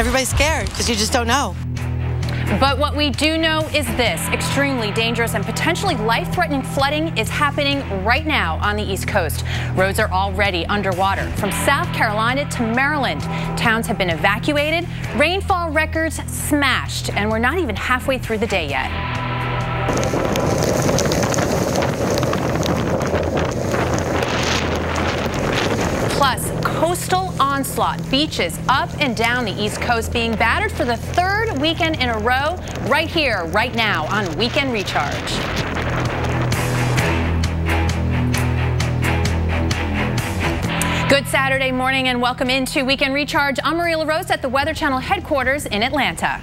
everybody's scared because you just don't know. But what we do know is this extremely dangerous and potentially life threatening flooding is happening right now on the East Coast. Roads are already underwater. From South Carolina to Maryland, towns have been evacuated, rainfall records smashed, and we're not even halfway through the day yet. Plus, coastal onslaught. Beaches up and down the East Coast being battered for the third weekend in a row right here, right now on Weekend Recharge. Good Saturday morning and welcome into Weekend Recharge. I'm Maria LaRosa at the Weather Channel headquarters in Atlanta.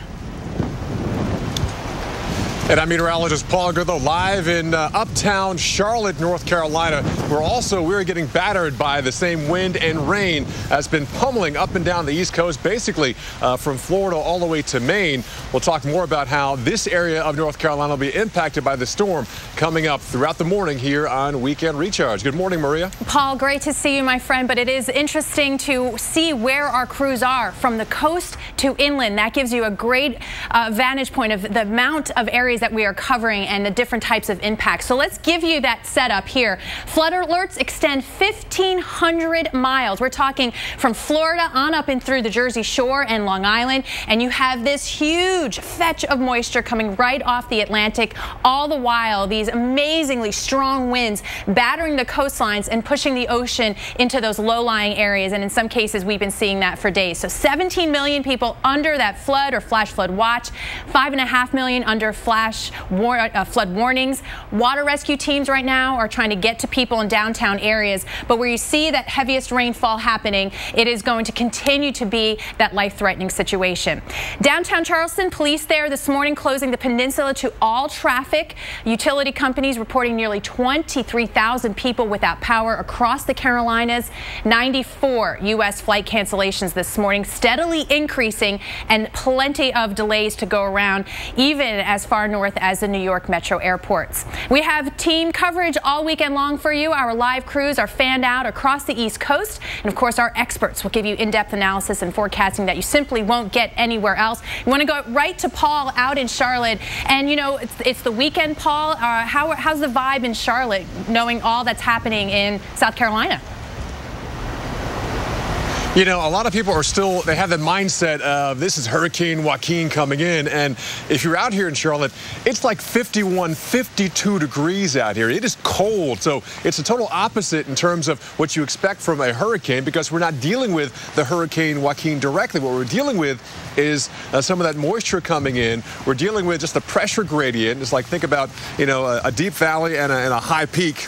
And I'm meteorologist Paul Goodloe live in uh, uptown Charlotte, North Carolina, where also we're getting battered by the same wind and rain that's been pummeling up and down the East Coast, basically uh, from Florida all the way to Maine. We'll talk more about how this area of North Carolina will be impacted by the storm coming up throughout the morning here on Weekend Recharge. Good morning, Maria. Paul, great to see you, my friend, but it is interesting to see where our crews are from the coast to inland. That gives you a great uh, vantage point of the amount of areas that we are covering and the different types of impacts. So let's give you that setup here. Flood alerts extend 1,500 miles. We're talking from Florida on up and through the Jersey Shore and Long Island. And you have this huge fetch of moisture coming right off the Atlantic. All the while, these amazingly strong winds battering the coastlines and pushing the ocean into those low-lying areas. And in some cases, we've been seeing that for days. So 17 million people under that flood or flash flood watch, five and a half million under flash flash war, uh, flood warnings. Water rescue teams right now are trying to get to people in downtown areas. But where you see that heaviest rainfall happening, it is going to continue to be that life-threatening situation. Downtown Charleston, police there this morning closing the peninsula to all traffic. Utility companies reporting nearly 23,000 people without power across the Carolinas. 94 U.S. flight cancellations this morning, steadily increasing and plenty of delays to go around, even as far north north as the New York metro airports. We have team coverage all weekend long for you. Our live crews are fanned out across the East Coast. And of course, our experts will give you in-depth analysis and forecasting that you simply won't get anywhere else. You want to go right to Paul out in Charlotte. And, you know, it's, it's the weekend, Paul. Uh, how, how's the vibe in Charlotte, knowing all that's happening in South Carolina? You know, a lot of people are still, they have the mindset of this is Hurricane Joaquin coming in. And if you're out here in Charlotte, it's like 51, 52 degrees out here. It is cold. So it's a total opposite in terms of what you expect from a hurricane because we're not dealing with the Hurricane Joaquin directly. What we're dealing with is uh, some of that moisture coming in. We're dealing with just the pressure gradient. It's like think about, you know, a, a deep valley and a, and a high peak.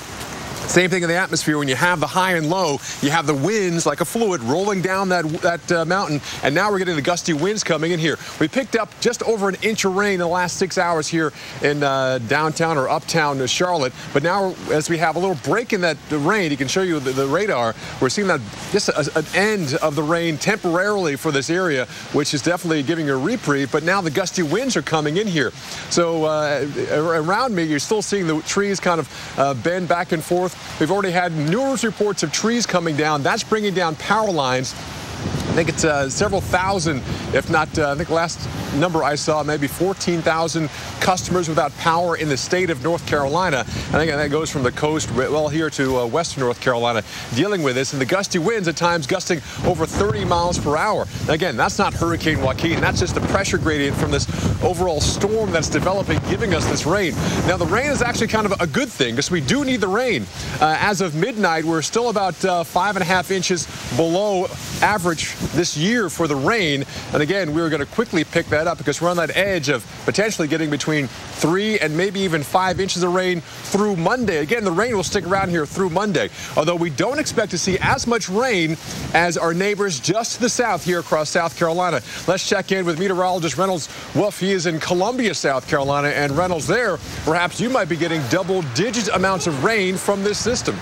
Same thing in the atmosphere. When you have the high and low, you have the winds like a fluid rolling down that, that uh, mountain. And now we're getting the gusty winds coming in here. We picked up just over an inch of rain in the last six hours here in uh, downtown or uptown Charlotte. But now as we have a little break in that rain, you can show you the, the radar. We're seeing that just a, an end of the rain temporarily for this area, which is definitely giving a reprieve. But now the gusty winds are coming in here. So uh, around me, you're still seeing the trees kind of uh, bend back and forth. We've already had numerous reports of trees coming down. That's bringing down power lines. I think it's uh, several thousand, if not, uh, I think last number I saw, maybe 14,000 customers without power in the state of North Carolina. I think that goes from the coast well here to uh, western North Carolina dealing with this. And the gusty winds at times gusting over 30 miles per hour. Again, that's not Hurricane Joaquin. That's just the pressure gradient from this overall storm that's developing, giving us this rain. Now, the rain is actually kind of a good thing because we do need the rain. Uh, as of midnight, we're still about uh, five and a half inches below average this year for the rain. And again, we are going to quickly pick that up because we're on that edge of potentially getting between three and maybe even five inches of rain through Monday. Again, the rain will stick around here through Monday, although we don't expect to see as much rain as our neighbors just to the south here across South Carolina. Let's check in with meteorologist Reynolds Wolf. He is in Columbia, South Carolina, and Reynolds there, perhaps you might be getting double digit amounts of rain from this system.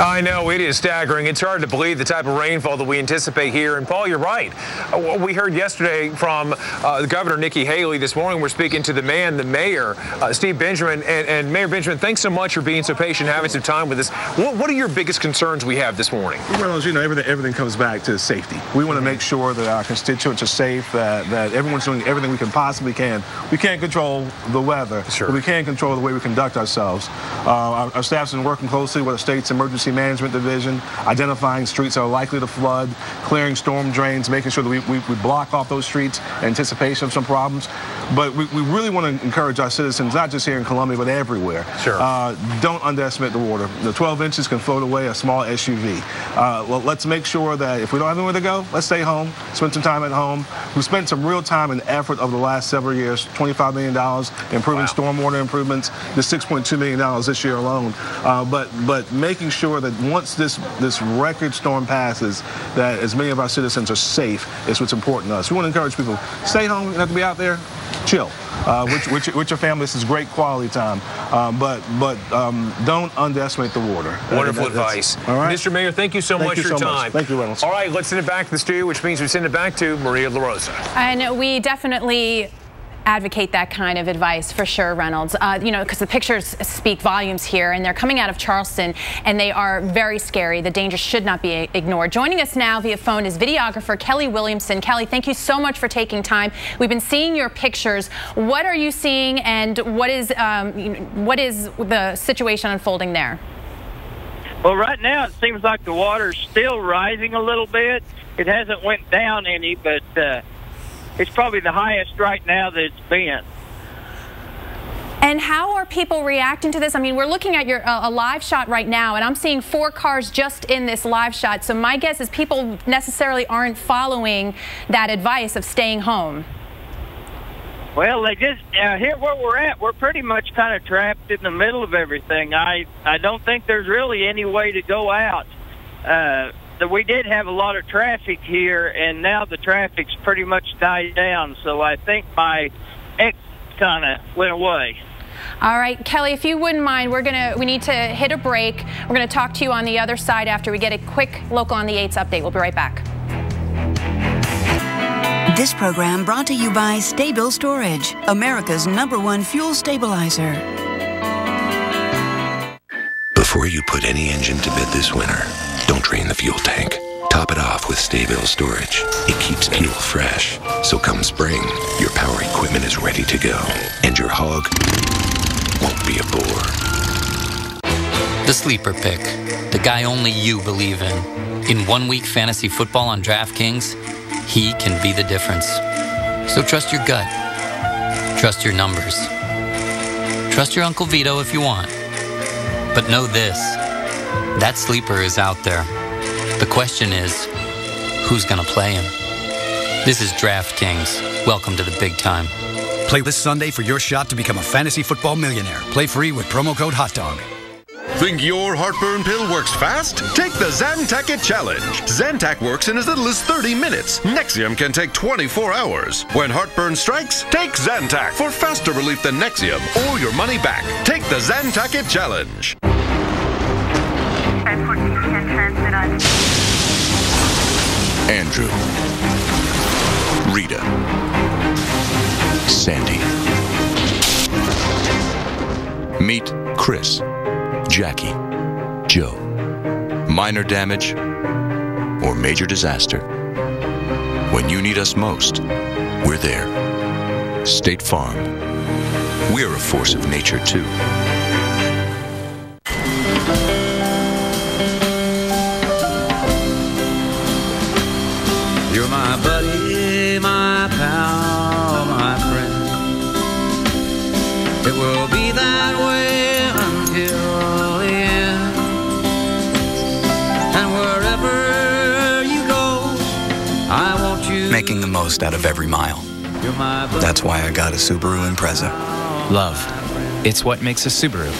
I know it is staggering. It's hard to believe the type of rainfall that we anticipate here. And Paul, you're right. Uh, we heard yesterday from uh, Governor Nikki Haley. This morning, we're speaking to the man, the mayor, uh, Steve Benjamin. And, and, Mayor Benjamin, thanks so much for being so patient, having some time with us. What, what are your biggest concerns we have this morning? Well, as you know, everything everything comes back to safety. We want to make sure that our constituents are safe, that, that everyone's doing everything we can possibly can. We can't control the weather, sure. but we can control the way we conduct ourselves. Uh, our, our staff's been working closely with the state's emergency management division, identifying streets that are likely to flood, clearing storm drains, making sure that we, we, we block off those streets in anticipation of some problems. But we, we really want to encourage our citizens, not just here in Columbia, but everywhere. Sure. Uh, don't underestimate the water. The 12 inches can float away a small SUV. Uh, well, let's make sure that if we don't have anywhere to go, let's stay home, spend some time at home. We've spent some real time and effort over the last several years, $25 million improving wow. stormwater improvements, the $6.2 million this year alone. Uh, but but making sure that once this this record storm passes, that as many of our citizens are safe is what's important to us. We want to encourage people, stay home, you don't have to be out there, chill. Uh, with, with, with, your family, this is great quality time. Um, but but um, don't underestimate the water. Wonderful advice. All right. Mr. Mayor, thank you so thank much you for your so time. Much. Thank you, Reynolds. All right, let's send it back to the studio, which means we send it back to Maria LaRosa. And we definitely advocate that kind of advice for sure, Reynolds. Uh, you know, because the pictures speak volumes here, and they're coming out of Charleston, and they are very scary. The danger should not be ignored. Joining us now via phone is videographer Kelly Williamson. Kelly, thank you so much for taking time. We've been seeing your pictures. What are you seeing, and what is um, what is the situation unfolding there? Well, right now it seems like the water's still rising a little bit. It hasn't went down any, but uh, it's probably the highest right now that it's been. And how are people reacting to this? I mean, we're looking at your uh, a live shot right now, and I'm seeing four cars just in this live shot. So my guess is people necessarily aren't following that advice of staying home. Well, they just uh, here where we're at. We're pretty much kind of trapped in the middle of everything. I I don't think there's really any way to go out. Uh, we did have a lot of traffic here, and now the traffic's pretty much died down. So I think my ex kind of went away. All right, Kelly, if you wouldn't mind, we're gonna we need to hit a break. We're gonna talk to you on the other side after we get a quick local on the 8s update. We'll be right back. This program brought to you by Sta-Bil Storage, America's number one fuel stabilizer. Before you put any engine to bed this winter, don't drain the fuel tank. Top it off with Sta-Bil storage. It keeps fuel fresh. So come spring, your power equipment is ready to go. And your hog won't be a bore. The sleeper pick. The guy only you believe in. In one week fantasy football on DraftKings, he can be the difference. So trust your gut. Trust your numbers. Trust your Uncle Vito if you want. But know this that sleeper is out there. The question is, who's going to play him? This is DraftKings. Welcome to the big time. Play this Sunday for your shot to become a fantasy football millionaire. Play free with promo code HOTDOG. Think your heartburn pill works fast? Take the Zantac It Challenge. Zantac works in as little as 30 minutes. Nexium can take 24 hours. When heartburn strikes, take Zantac for faster relief than Nexium or your money back. Take the Zantac It Challenge. Andrew. Rita. Sandy. Meet Chris. Jackie. Joe. Minor damage or major disaster. When you need us most, we're there. State Farm. We're a force of nature, too. Most out of every mile. That's why I got a Subaru Impreza. Love. It's what makes a Subaru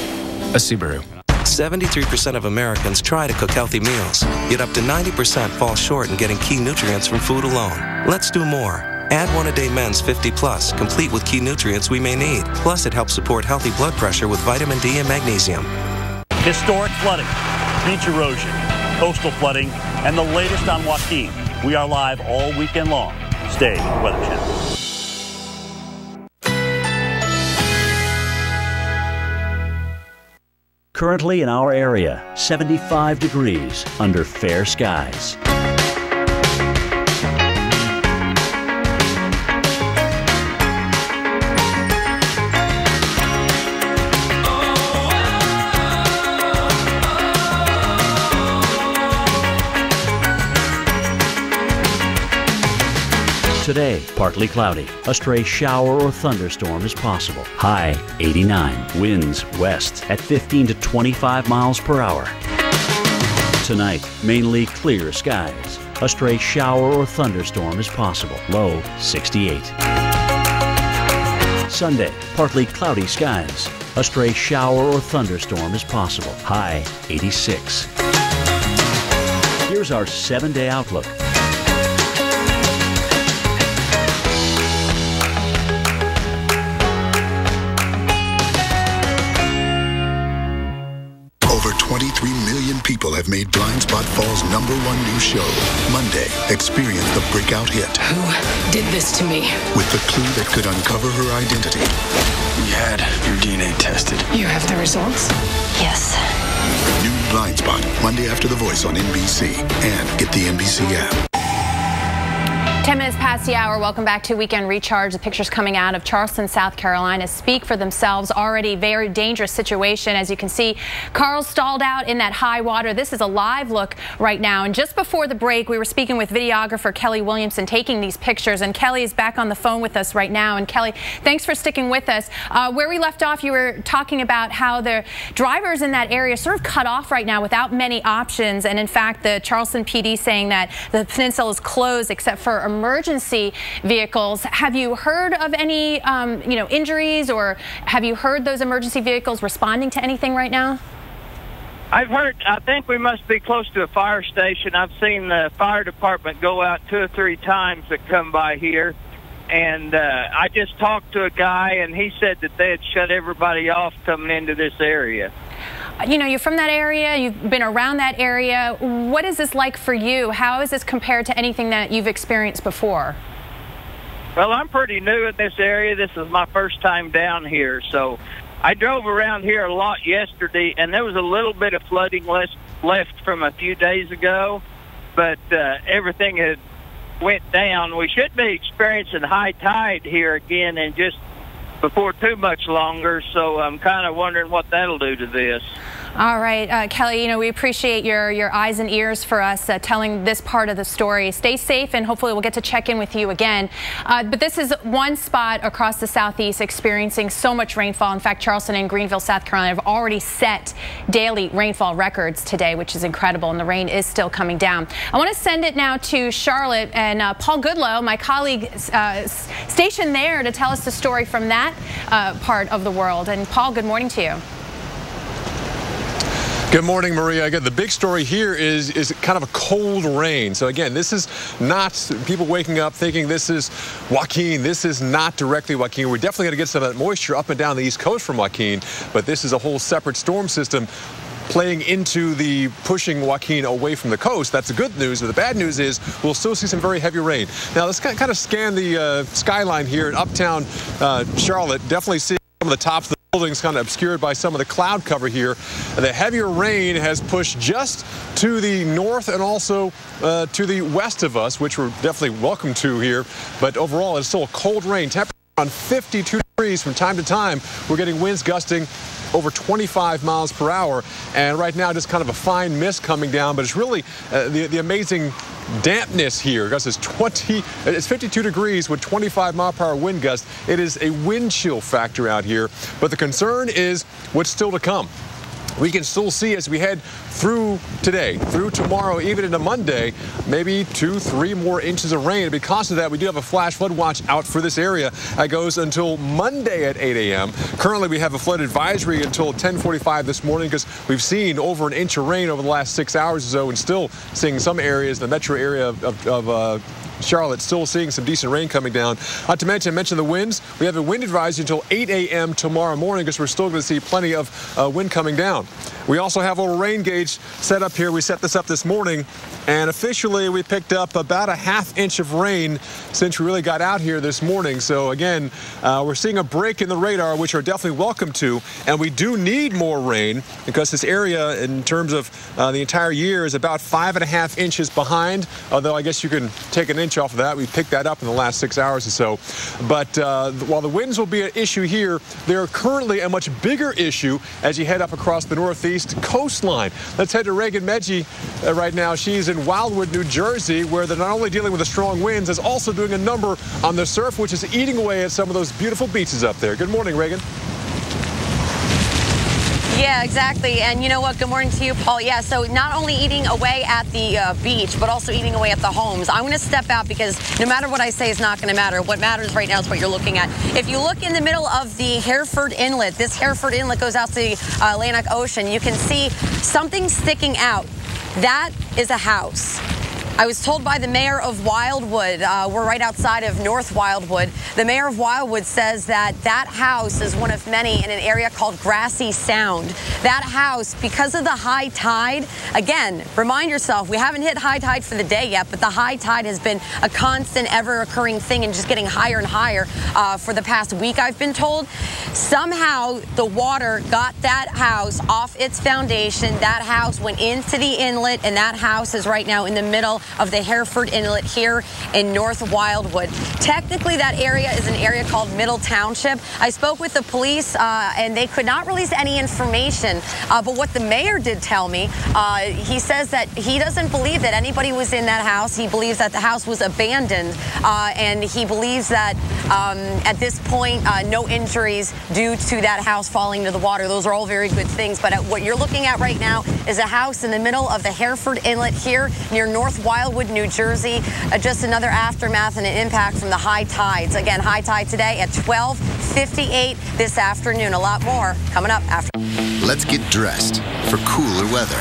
a Subaru. 73% of Americans try to cook healthy meals, yet up to 90% fall short in getting key nutrients from food alone. Let's do more. Add one a day men's 50 plus, complete with key nutrients we may need. Plus, it helps support healthy blood pressure with vitamin D and magnesium. Historic flooding beach erosion, coastal flooding, and the latest on Joaquin. We are live all weekend long. Stay with the Weather Channel. Currently in our area, 75 degrees under fair skies. Today, partly cloudy. A stray shower or thunderstorm is possible. High 89. Winds west at 15 to 25 miles per hour. Tonight, mainly clear skies. A stray shower or thunderstorm is possible. Low 68. Sunday, partly cloudy skies. A stray shower or thunderstorm is possible. High 86. Here's our seven day outlook. Million have made Blindspot Fall's number one new show. Monday, experience the breakout hit. Who did this to me? With the clue that could uncover her identity. We had your DNA tested. You have the results? Yes. New Blindspot, Monday after The Voice on NBC. And get the NBC app. 10 minutes past the hour. Welcome back to Weekend Recharge. The pictures coming out of Charleston, South Carolina speak for themselves. Already very dangerous situation. As you can see, Carl stalled out in that high water. This is a live look right now. And just before the break, we were speaking with videographer Kelly Williamson taking these pictures. And Kelly is back on the phone with us right now. And Kelly, thanks for sticking with us. Uh, where we left off, you were talking about how the drivers in that area sort of cut off right now without many options. And in fact, the Charleston PD saying that the peninsula is closed except for emergency vehicles. Have you heard of any, um, you know, injuries, or have you heard those emergency vehicles responding to anything right now? I've heard. I think we must be close to a fire station. I've seen the fire department go out two or three times that come by here, and uh, I just talked to a guy, and he said that they had shut everybody off coming into this area. You know, you're from that area, you've been around that area. What is this like for you? How is this compared to anything that you've experienced before? Well, I'm pretty new in this area. This is my first time down here, so I drove around here a lot yesterday, and there was a little bit of flooding left left from a few days ago, but uh, everything had went down. We should be experiencing high tide here again in just before too much longer, so I'm kind of wondering what that'll do to this. All right, uh, Kelly, you know, we appreciate your, your eyes and ears for us uh, telling this part of the story. Stay safe, and hopefully we'll get to check in with you again. Uh, but this is one spot across the southeast experiencing so much rainfall. In fact, Charleston and Greenville, South Carolina have already set daily rainfall records today, which is incredible, and the rain is still coming down. I want to send it now to Charlotte and uh, Paul Goodloe, my colleague uh, stationed there to tell us the story from that uh, part of the world. And Paul, good morning to you. Good morning, Maria. Again, the big story here is is kind of a cold rain. So again, this is not people waking up thinking this is Joaquin. This is not directly Joaquin. We're definitely going to get some of that moisture up and down the east coast from Joaquin, but this is a whole separate storm system playing into the pushing Joaquin away from the coast. That's the good news. But the bad news is we'll still see some very heavy rain. Now let's kind of scan the uh, skyline here in uptown uh, Charlotte. Definitely see some of the tops of the buildings kind of obscured by some of the cloud cover here. The heavier rain has pushed just to the north and also uh, to the west of us, which we're definitely welcome to here. But overall, it's still a cold rain. Temperature on 52 degrees from time to time. We're getting winds gusting over 25 miles per hour. And right now, just kind of a fine mist coming down, but it's really uh, the, the amazing dampness here. Gus is 20, it's 52 degrees with 25 mile per hour wind gust. It is a wind chill factor out here. But the concern is what's still to come we can still see as we head through today, through tomorrow, even into Monday, maybe two, three more inches of rain. Because of that, we do have a flash flood watch out for this area. That goes until Monday at 8 a.m. Currently, we have a flood advisory until 1045 this morning because we've seen over an inch of rain over the last six hours or so and still seeing some areas, the metro area of, of, of uh, Charlotte still seeing some decent rain coming down. Not to mention, I mentioned the winds. We have a wind advisory until 8 a.m. tomorrow morning because we're still going to see plenty of uh, wind coming down. We also have a rain gauge set up here. We set this up this morning, and officially we picked up about a half inch of rain since we really got out here this morning. So again, uh, we're seeing a break in the radar, which are definitely welcome to, and we do need more rain because this area, in terms of uh, the entire year, is about five and a half inches behind. Although I guess you can take an inch off of that. We picked that up in the last six hours or so. But uh, while the winds will be an issue here, they're currently a much bigger issue as you head up across the northeast coastline. Let's head to Reagan Medji uh, right now. She's in Wildwood, New Jersey, where they're not only dealing with the strong winds, is also doing a number on the surf, which is eating away at some of those beautiful beaches up there. Good morning, Reagan. Yeah, exactly. And you know what? Good morning to you, Paul. Yeah, so not only eating away at the uh, beach, but also eating away at the homes. I'm going to step out because no matter what I say is not going to matter. What matters right now is what you're looking at. If you look in the middle of the Hereford Inlet, this Hereford Inlet goes out to the Atlantic Ocean, you can see something sticking out. That is a house. I was told by the mayor of Wildwood, uh, we're right outside of North Wildwood. The mayor of Wildwood says that that house is one of many in an area called Grassy Sound. That house, because of the high tide, again, remind yourself, we haven't hit high tide for the day yet, but the high tide has been a constant, ever occurring thing and just getting higher and higher uh, for the past week, I've been told. Somehow the water got that house off its foundation. That house went into the inlet, and that house is right now in the middle of the Hereford Inlet here in North Wildwood. Technically, that area is an area called Middle Township. I spoke with the police, uh, and they could not release any information. Uh, but what the mayor did tell me, uh, he says that he doesn't believe that anybody was in that house. He believes that the house was abandoned, uh, and he believes that um, at this point, uh, no injuries due to that house falling into the water. Those are all very good things. But what you're looking at right now is a house in the middle of the Hereford Inlet here near North Wildwood, New Jersey. Uh, just another aftermath and an impact from the high tides. Again, high tide today at 12:58 this afternoon. A lot more coming up after. Let's get dressed for cooler weather.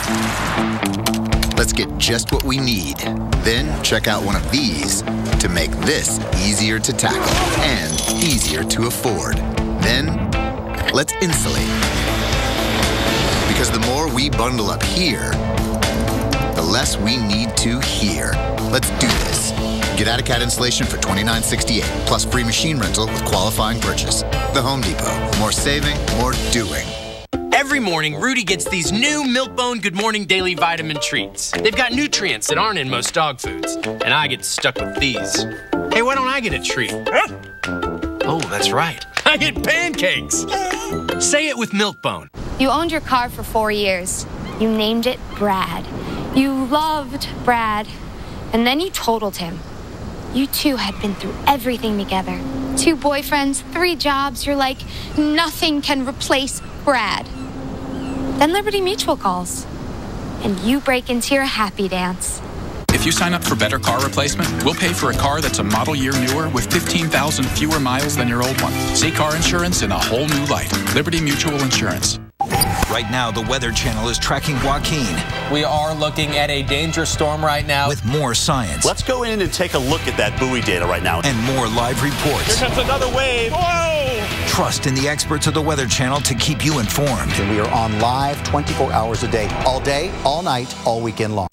Let's get just what we need. Then check out one of these to make this easier to tackle and easier to afford. Then let's insulate. Because the more we bundle up here, the less we need to here. Let's do this. Get attic insulation for $29.68 plus free machine rental with qualifying purchase. The Home Depot. More saving, more doing. Every morning, Rudy gets these new Milk-Bone Good Morning Daily Vitamin treats. They've got nutrients that aren't in most dog foods, and I get stuck with these. Hey, why don't I get a treat? Oh, that's right. I get pancakes. Say it with Milk-Bone. You owned your car for four years. You named it Brad. You loved Brad. And then you totaled him. You two had been through everything together. Two boyfriends, three jobs. You're like, nothing can replace Brad. Then Liberty Mutual calls. And you break into your happy dance. If you sign up for better car replacement, we'll pay for a car that's a model year newer with 15,000 fewer miles than your old one. See car insurance in a whole new light. Liberty Mutual Insurance. Right now, the Weather Channel is tracking Joaquin. We are looking at a dangerous storm right now. With more science. Let's go in and take a look at that buoy data right now. And more live reports. Here comes another wave. Whoa! Trust in the experts of the Weather Channel to keep you informed. And we are on live 24 hours a day, all day, all night, all weekend long.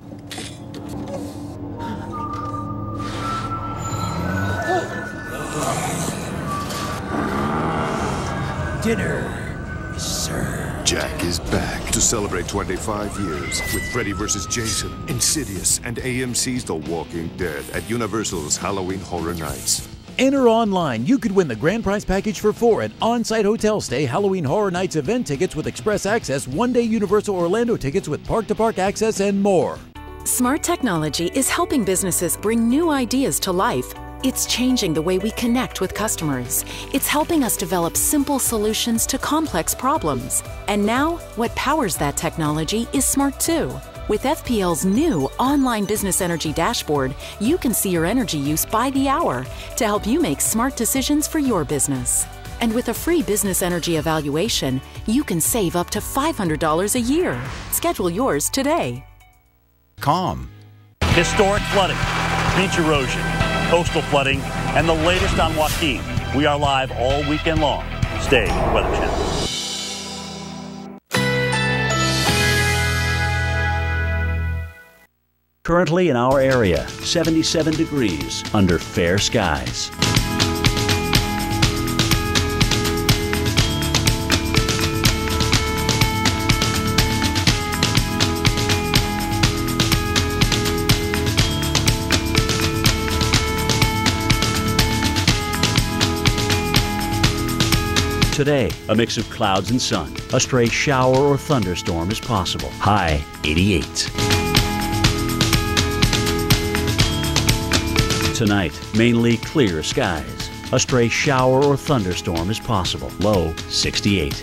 Dinner is served. Jack is back to celebrate 25 years with Freddy vs. Jason, Insidious, and AMC's The Walking Dead at Universal's Halloween Horror Nights. Enter online. You could win the grand prize package for four at on site hotel stay, Halloween Horror Nights event tickets with express access, one day Universal Orlando tickets with park to park access, and more. Smart technology is helping businesses bring new ideas to life. It's changing the way we connect with customers. It's helping us develop simple solutions to complex problems. And now, what powers that technology is smart too. With FPL's new online business energy dashboard, you can see your energy use by the hour to help you make smart decisions for your business. And with a free business energy evaluation, you can save up to $500 a year. Schedule yours today. Calm. Historic flooding, beach erosion, coastal flooding, and the latest on Joaquin. We are live all weekend long. Stay with the Weather Channel. Currently in our area, 77 degrees under fair skies. Today, a mix of clouds and sun. A stray shower or thunderstorm is possible. High 88. Tonight, mainly clear skies. A stray shower or thunderstorm is possible. Low 68.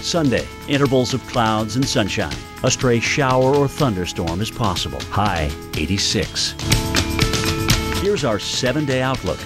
Sunday, intervals of clouds and sunshine. A stray shower or thunderstorm is possible. High 86. Here's our seven day outlook.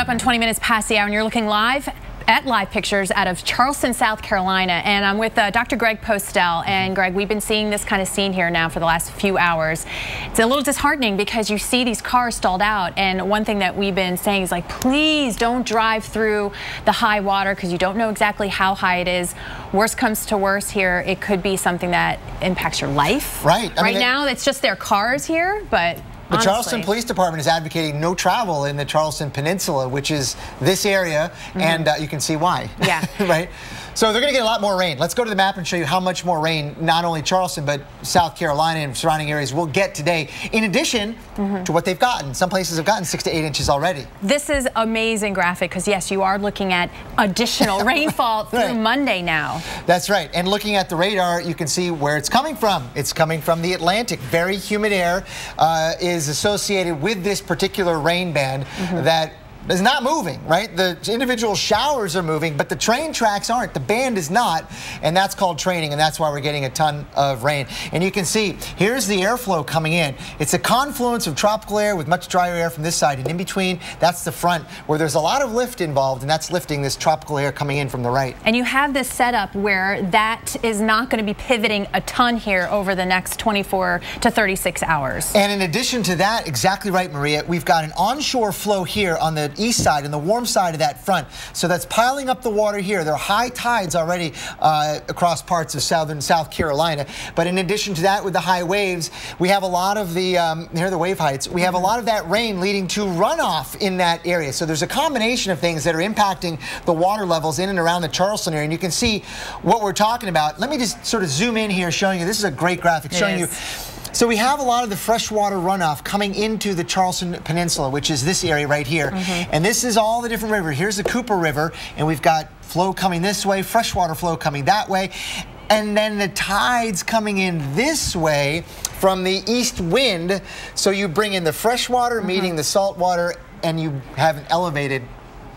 Coming up on 20 minutes past the hour, and you're looking live at live pictures out of Charleston, South Carolina. And I'm with uh, Dr. Greg Postel. And Greg, we've been seeing this kind of scene here now for the last few hours. It's a little disheartening because you see these cars stalled out. And one thing that we've been saying is like, please don't drive through the high water because you don't know exactly how high it is. Worst comes to worst here, it could be something that impacts your life. Right. I right mean, now, it's just their cars here, but the Honestly. Charleston Police Department is advocating no travel in the Charleston Peninsula, which is this area, mm -hmm. and uh, you can see why. Yeah. right? So they're going to get a lot more rain. Let's go to the map and show you how much more rain not only Charleston, but South Carolina and surrounding areas will get today, in addition mm -hmm. to what they've gotten. Some places have gotten six to eight inches already. This is amazing graphic because, yes, you are looking at additional rainfall through. Monday now. That's right. And looking at the radar, you can see where it's coming from. It's coming from the Atlantic. Very humid air uh, is associated with this particular rain band mm -hmm. that is not moving, right? The individual showers are moving, but the train tracks aren't. The band is not, and that's called training, and that's why we're getting a ton of rain. And you can see, here's the airflow coming in. It's a confluence of tropical air with much drier air from this side, and in between, that's the front, where there's a lot of lift involved, and that's lifting this tropical air coming in from the right. And you have this setup where that is not going to be pivoting a ton here over the next 24 to 36 hours. And in addition to that, exactly right, Maria, we've got an onshore flow here on the east side and the warm side of that front. So that's piling up the water here. There are high tides already uh, across parts of southern South Carolina. But in addition to that, with the high waves, we have a lot of the, um, here are the wave heights, we have a lot of that rain leading to runoff in that area. So there's a combination of things that are impacting the water levels in and around the Charleston area. And you can see what we're talking about. Let me just sort of zoom in here showing you, this is a great graphic showing you so we have a lot of the freshwater runoff coming into the Charleston Peninsula, which is this area right here. Mm -hmm. And this is all the different rivers. Here's the Cooper River, and we've got flow coming this way, freshwater flow coming that way. And then the tides coming in this way from the east wind. So you bring in the freshwater mm -hmm. meeting the salt water, and you have an elevated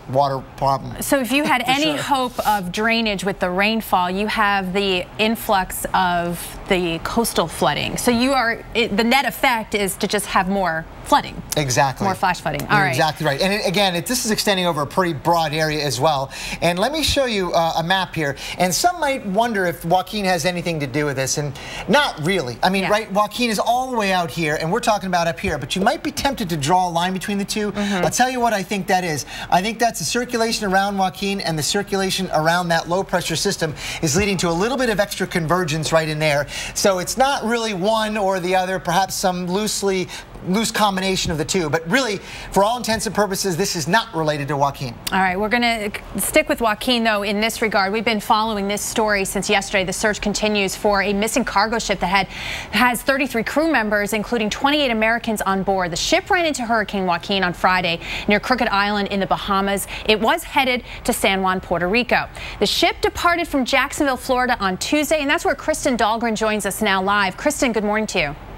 water problem. So if you had any sure. hope of drainage with the rainfall, you have the influx of the coastal flooding. So you are, it, the net effect is to just have more flooding. Exactly. More flash flooding. All right. Exactly right. And it, again, it, this is extending over a pretty broad area as well. And let me show you uh, a map here. And some might wonder if Joaquin has anything to do with this. And not really. I mean, yeah. right, Joaquin is all the way out here, and we're talking about up here. But you might be tempted to draw a line between the 2 mm -hmm. I'll tell you what I think that is. I think that's the circulation around Joaquin and the circulation around that low pressure system is leading to a little bit of extra convergence right in there. So it's not really one or the other, perhaps some loosely loose combination of the two. But really, for all intents and purposes, this is not related to Joaquin. All right, we're going to stick with Joaquin, though, in this regard. We've been following this story since yesterday. The search continues for a missing cargo ship that had has 33 crew members, including 28 Americans on board. The ship ran into Hurricane Joaquin on Friday near Crooked Island in the Bahamas. It was headed to San Juan, Puerto Rico. The ship departed from Jacksonville, Florida on Tuesday, and that's where Kristen Dahlgren joins us now live. Kristen, good morning to you.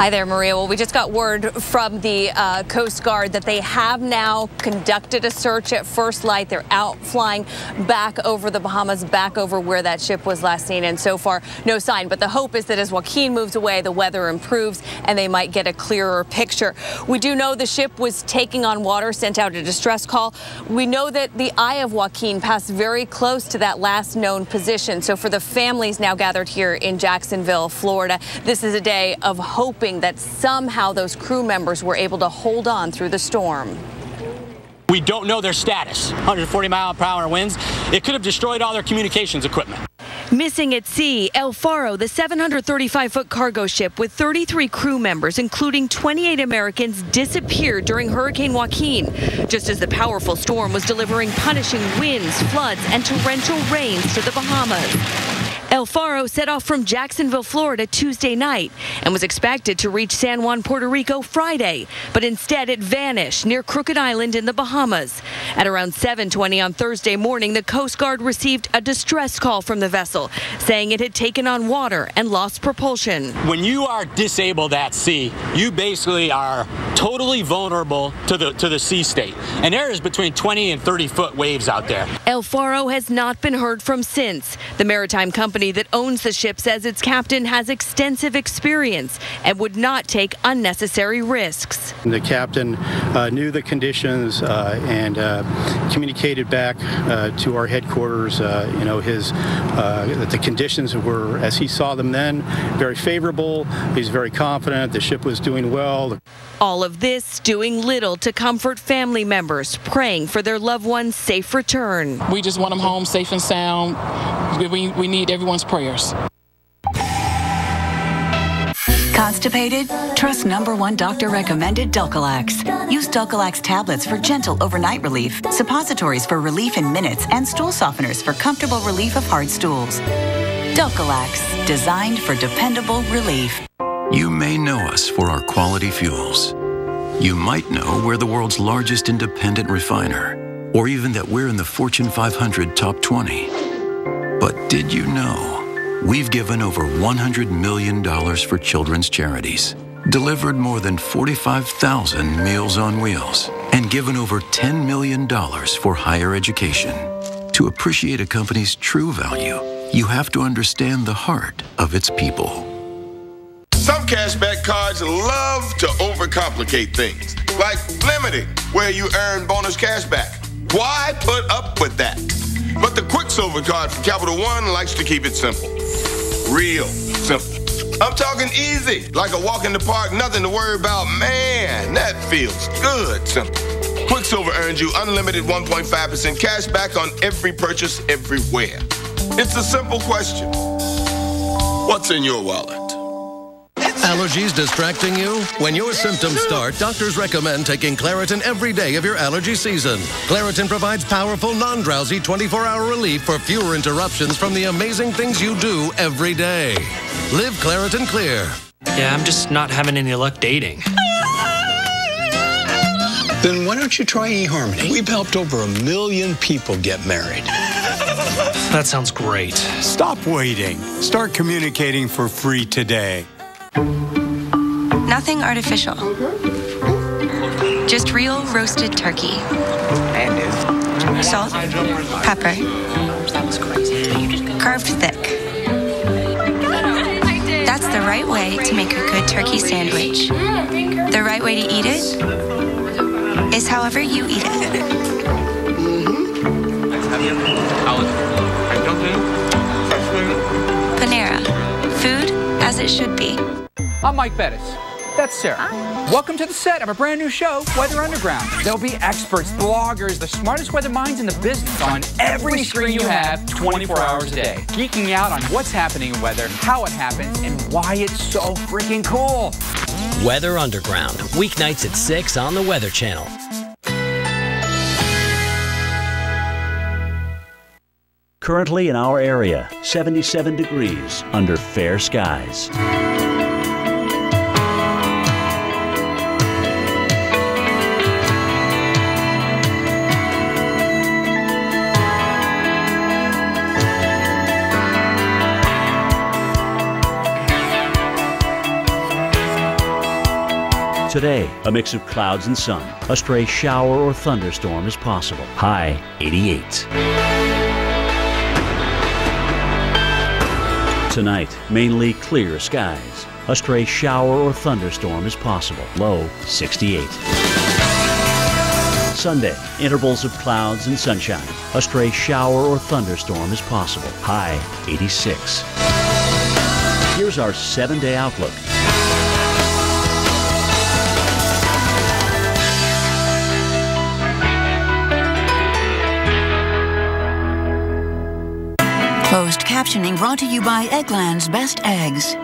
Hi there, Maria. Well, we just got word from the uh, Coast Guard that they have now conducted a search at first light. They're out flying back over the Bahamas, back over where that ship was last seen, and so far, no sign. But the hope is that as Joaquin moves away, the weather improves and they might get a clearer picture. We do know the ship was taking on water, sent out a distress call. We know that the eye of Joaquin passed very close to that last known position. So for the families now gathered here in Jacksonville, Florida, this is a day of hoping that somehow those crew members were able to hold on through the storm. We don't know their status. 140 mile per hour winds. It could have destroyed all their communications equipment. Missing at sea, El Faro, the 735 foot cargo ship with 33 crew members, including 28 Americans, disappeared during Hurricane Joaquin, just as the powerful storm was delivering punishing winds, floods, and torrential rains to the Bahamas. El Faro set off from Jacksonville, Florida Tuesday night and was expected to reach San Juan, Puerto Rico Friday, but instead it vanished near Crooked Island in the Bahamas. At around 7:20 on Thursday morning, the Coast Guard received a distress call from the vessel saying it had taken on water and lost propulsion. When you are disabled at sea, you basically are totally vulnerable to the to the sea state. And there is between 20 and 30 foot waves out there. El Faro has not been heard from since. The maritime company company that owns the ship says its captain has extensive experience and would not take unnecessary risks. The captain uh, knew the conditions uh, and uh, communicated back uh, to our headquarters, uh, you know, his uh, the conditions were, as he saw them then, very favorable. He's very confident. The ship was doing well. All of this doing little to comfort family members, praying for their loved one's safe return. We just want them home safe and sound. We, we need everyone's prayers. Constipated? Trust number one doctor recommended Dulcolax. Use Dulcolax tablets for gentle overnight relief, suppositories for relief in minutes, and stool softeners for comfortable relief of hard stools. Dulcolax, designed for dependable relief. You may know us for our quality fuels. You might know we're the world's largest independent refiner, or even that we're in the Fortune 500 top 20. But did you know we've given over $100 million for children's charities, delivered more than 45,000 Meals on Wheels, and given over $10 million for higher education? To appreciate a company's true value, you have to understand the heart of its people. Some cashback cards love to overcomplicate things, like limiting, where you earn bonus cashback. Why put up with that? But the Quicksilver card from Capital One likes to keep it simple. Real simple. I'm talking easy, like a walk in the park, nothing to worry about. Man, that feels good simple. Quicksilver earns you unlimited 1.5% cash back on every purchase everywhere. It's a simple question. What's in your wallet? Allergies distracting you? When your symptoms start, doctors recommend taking Claritin every day of your allergy season. Claritin provides powerful, non drowsy 24 hour relief for fewer interruptions from the amazing things you do every day. Live Claritin Clear. Yeah, I'm just not having any luck dating. Then why don't you try eHarmony? We've helped over a million people get married. That sounds great. Stop waiting. Start communicating for free today. Nothing artificial. Just real roasted turkey. Salt, pepper, carved thick. That's the right way to make a good turkey sandwich. The right way to eat it is however you eat it. Panera. Food as it should be. I'm Mike Bettes. That's Sarah. Hi. Welcome to the set of a brand new show, Weather Underground. There'll be experts, bloggers, the smartest weather minds in the business on every screen you have 24 hours a day. Geeking out on what's happening in weather, how it happens, and why it's so freaking cool. Weather Underground, weeknights at 6 on the Weather Channel. Currently in our area, 77 degrees under fair skies. Today, a mix of clouds and sun. A stray shower or thunderstorm is possible. High 88. Tonight, mainly clear skies. A stray shower or thunderstorm is possible. Low 68. Sunday, intervals of clouds and sunshine. A stray shower or thunderstorm is possible. High 86. Here's our seven day outlook. Closed captioning brought to you by Eggland's Best Eggs.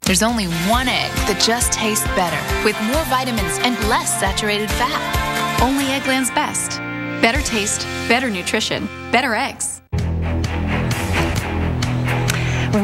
There's only one egg that just tastes better, with more vitamins and less saturated fat. Only Eggland's Best. Better taste, better nutrition, better eggs.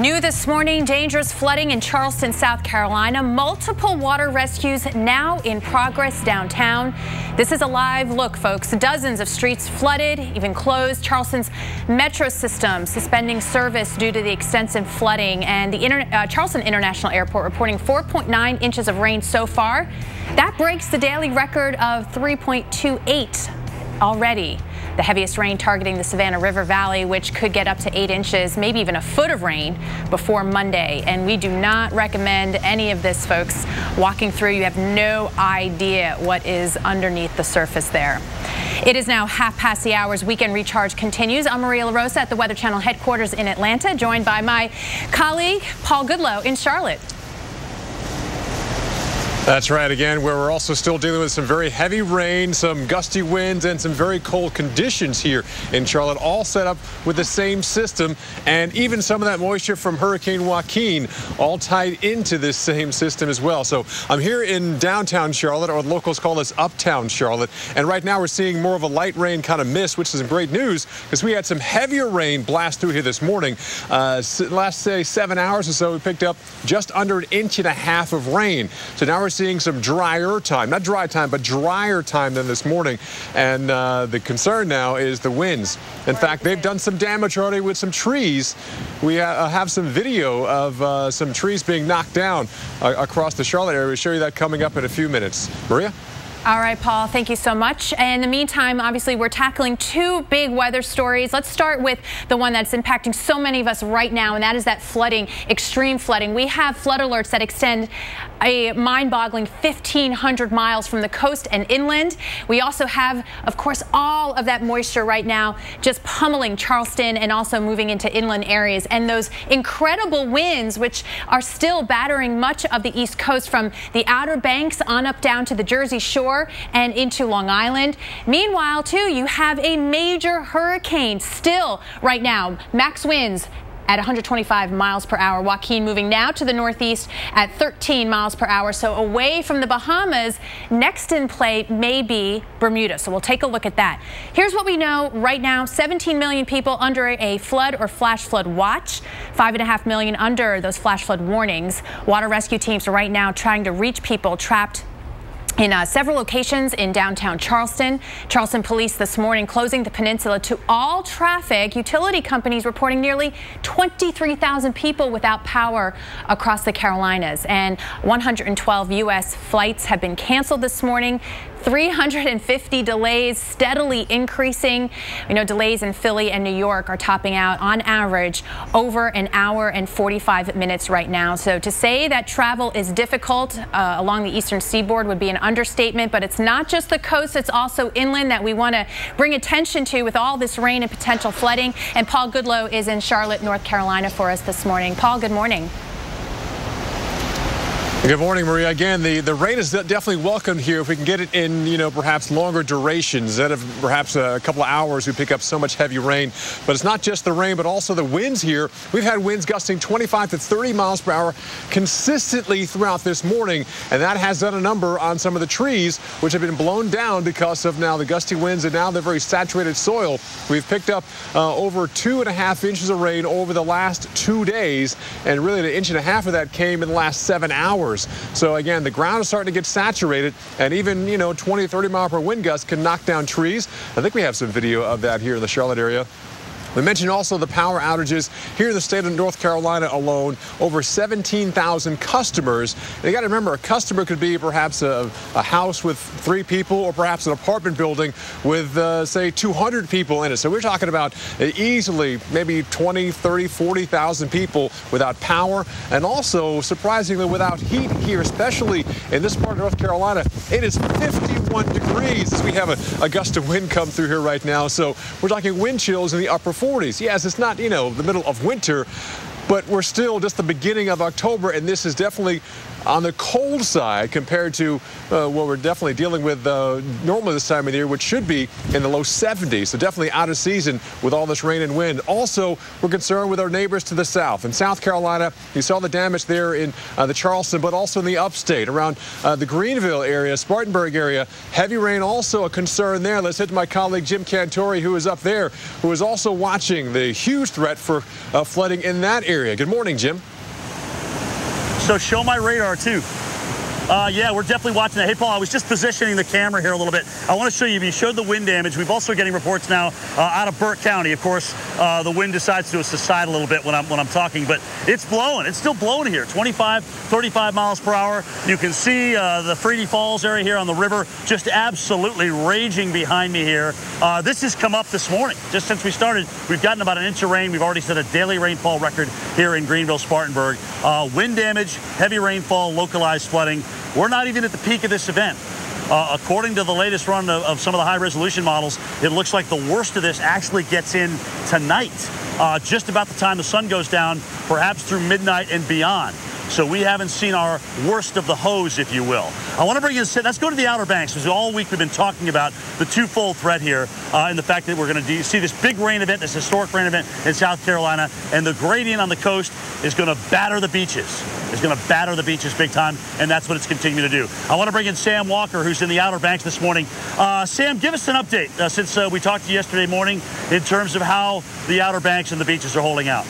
New this morning, dangerous flooding in Charleston, South Carolina. Multiple water rescues now in progress downtown. This is a live look, folks. Dozens of streets flooded, even closed. Charleston's metro system suspending service due to the extensive flooding. And the Inter uh, Charleston International Airport reporting 4.9 inches of rain so far. That breaks the daily record of 3.28 already. The heaviest rain targeting the Savannah River Valley, which could get up to eight inches, maybe even a foot of rain before Monday. And we do not recommend any of this, folks. Walking through, you have no idea what is underneath the surface there. It is now half past the hours. Weekend Recharge continues. I'm Maria LaRosa at the Weather Channel headquarters in Atlanta, joined by my colleague, Paul Goodloe in Charlotte. That's right. Again, where we're also still dealing with some very heavy rain, some gusty winds, and some very cold conditions here in Charlotte, all set up with the same system. And even some of that moisture from Hurricane Joaquin all tied into this same system as well. So I'm here in downtown Charlotte, or locals call this uptown Charlotte. And right now we're seeing more of a light rain kind of mist, which is great news because we had some heavier rain blast through here this morning. Uh, last, say, seven hours or so, we picked up just under an inch and a half of rain. So now we're seeing some drier time, not dry time, but drier time than this morning. And uh, the concern now is the winds. In fact, they've done some damage already with some trees. We uh, have some video of uh, some trees being knocked down uh, across the Charlotte area. We'll show you that coming up in a few minutes. Maria? All right, Paul, thank you so much. And in the meantime, obviously, we're tackling two big weather stories. Let's start with the one that's impacting so many of us right now, and that is that flooding, extreme flooding. We have flood alerts that extend a mind-boggling 1,500 miles from the coast and inland. We also have, of course, all of that moisture right now just pummeling Charleston and also moving into inland areas. And those incredible winds, which are still battering much of the east coast from the Outer Banks on up down to the Jersey Shore and into Long Island. Meanwhile, too, you have a major hurricane still right now. Max winds at 125 miles per hour. Joaquin moving now to the northeast at 13 miles per hour. So away from the Bahamas, next in play may be Bermuda. So we'll take a look at that. Here's what we know right now 17 million people under a flood or flash flood watch, 5.5 million under those flash flood warnings. Water rescue teams are right now trying to reach people trapped in uh, several locations in downtown Charleston. Charleston police this morning closing the peninsula to all traffic. Utility companies reporting nearly 23,000 people without power across the Carolinas. And 112 U.S. flights have been canceled this morning. 350 delays steadily increasing. We know delays in Philly and New York are topping out on average over an hour and 45 minutes right now. So to say that travel is difficult uh, along the eastern seaboard would be an understatement, but it's not just the coast, it's also inland that we want to bring attention to with all this rain and potential flooding. And Paul Goodloe is in Charlotte, North Carolina for us this morning. Paul, good morning. Good morning, Maria. Again, the, the rain is definitely welcome here if we can get it in, you know, perhaps longer durations. Instead of perhaps a couple of hours, we pick up so much heavy rain. But it's not just the rain, but also the winds here. We've had winds gusting 25 to 30 miles per hour consistently throughout this morning, and that has done a number on some of the trees, which have been blown down because of now the gusty winds and now the very saturated soil. We've picked up uh, over two and a half inches of rain over the last two days, and really an inch and a half of that came in the last seven hours hours. So again, the ground is starting to get saturated and even, you know, 20, 30 mile per wind gusts can knock down trees. I think we have some video of that here in the Charlotte area. We mentioned also the power outages here in the state of North Carolina alone, over 17,000 customers. You got to remember, a customer could be perhaps a, a, house with three people or perhaps an apartment building with, uh, say, 200 people in it. So we're talking about easily maybe 20, 30, 40,000 people without power and also, surprisingly, without heat here, especially in this part of North Carolina. It is 51 degrees as we have a, a gust of wind come through here right now. So we're talking wind chills in the upper 40s. Yes, it's not, you know, the middle of winter, but we're still just the beginning of October, and this is definitely on the cold side compared to uh, what we're definitely dealing with uh, normally this time of the year, which should be in the low 70s. So definitely out of season with all this rain and wind. Also, we're concerned with our neighbors to the south. In South Carolina, you saw the damage there in uh, the Charleston, but also in the upstate around uh, the Greenville area, Spartanburg area. Heavy rain also a concern there. Let's hit to my colleague Jim Cantore, who is up there, who is also watching the huge threat for uh, flooding in that area. Good morning, Jim. So show my radar too. Uh, yeah, we're definitely watching that. Hey, Paul, I was just positioning the camera here a little bit. I want to show you, you showed the wind damage. We've also getting reports now uh, out of Burke County. Of course, uh, the wind decides to subside a little bit when I'm, when I'm talking, but it's blowing. It's still blowing here, 25, 35 miles per hour. You can see uh, the Reedy Falls area here on the river just absolutely raging behind me here. Uh, this has come up this morning. Just since we started, we've gotten about an inch of rain. We've already set a daily rainfall record here in Greenville, Spartanburg. Uh, wind damage, heavy rainfall, localized flooding. We're not even at the peak of this event. Uh, according to the latest run of, of, some of the high resolution models, it looks like the worst of this actually gets in tonight, uh, just about the time the sun goes down, perhaps through midnight and beyond. So we haven't seen our worst of the hose, if you will. I want to bring in, let's go to the Outer Banks, because all week we've been talking about the twofold threat here uh, and the fact that we're going to see this big rain event, this historic rain event in South Carolina, and the gradient on the coast is going to batter the beaches. It's going to batter the beaches big time, and that's what it's continuing to do. I want to bring in Sam Walker, who's in the Outer Banks this morning. Uh, Sam, give us an update uh, since uh, we talked to you yesterday morning in terms of how the Outer Banks and the beaches are holding out.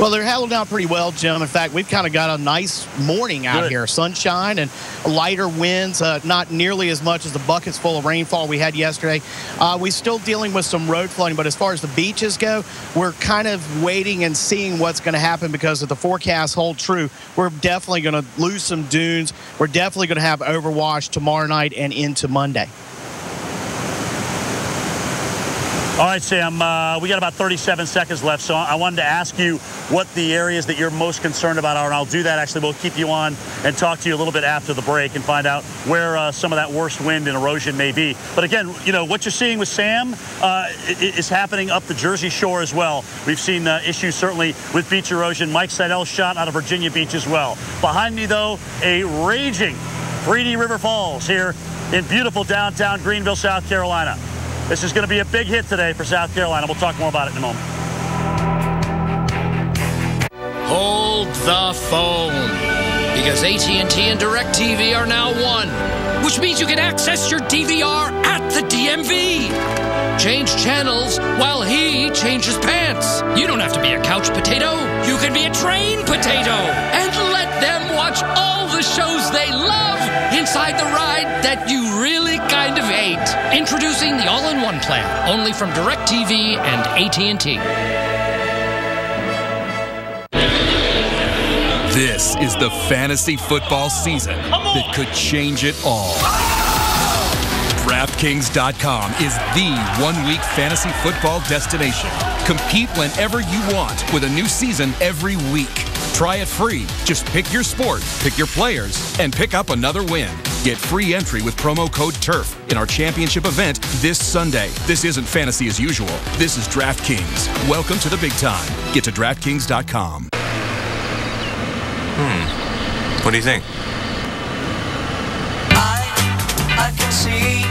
Well, they're held down pretty well, Jim. In fact, we've kind of got a nice morning out Good. here. Sunshine and lighter winds, uh, not nearly as much as the buckets full of rainfall we had yesterday. Uh, we're still dealing with some road flooding, but as far as the beaches go, we're kind of waiting and seeing what's going to happen because if the forecasts hold true, we're definitely going to lose some dunes. We're definitely going to have overwash tomorrow night and into Monday. All right, Sam, uh, we got about 37 seconds left, so I wanted to ask you what the areas that you're most concerned about are, and I'll do that. Actually, we'll keep you on and talk to you a little bit after the break and find out where uh, some of that worst wind and erosion may be. But again, you know, what you're seeing with Sam uh, is happening up the Jersey Shore as well. We've seen uh, issues certainly with beach erosion. Mike Seidel shot out of Virginia Beach as well. Behind me, though, a raging Reedy River Falls here in beautiful downtown Greenville, South Carolina. This is going to be a big hit today for South Carolina. We'll talk more about it in a moment. Hold the phone because AT&T and DirecTV are now one, which means you can access your DVR at the DMV. Change channels while he changes pants. You don't have to be a couch potato. You can be a train potato and let them watch all the shows they love inside the ride that you really kind of hate. Introducing the all-in-one plan, only from DirecTV and AT&T. This is the fantasy football season that could change it all. DraftKings.com is the one week fantasy football destination. Compete whenever you want with a new season every week. Try it free. Just pick your sport, pick your players, and pick up another win. Get free entry with promo code TURF in our championship event this Sunday. This isn't fantasy as usual. This is DraftKings. Welcome to the big time. Get to DraftKings.com. Hmm. What do you think? I, I can see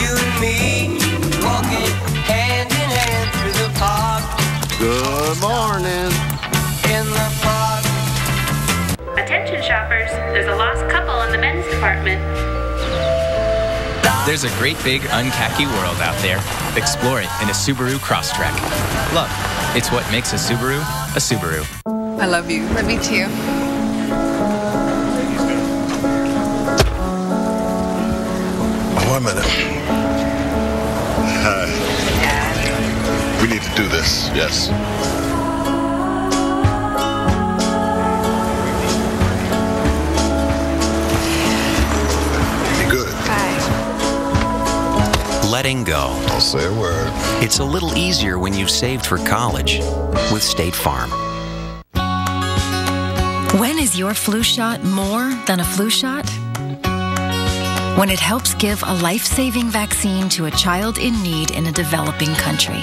you and me walking hand in hand through the park. Good morning. There's a lost couple in the men's department. There's a great big unkhaki world out there. Explore it in a Subaru Crosstrek. Love, it's what makes a Subaru a Subaru. I love you. Love you too. One minute. Hi. We need to do this, yes. Letting go. I'll say a word. It's a little easier when you've saved for college with State Farm. When is your flu shot more than a flu shot? When it helps give a life saving vaccine to a child in need in a developing country.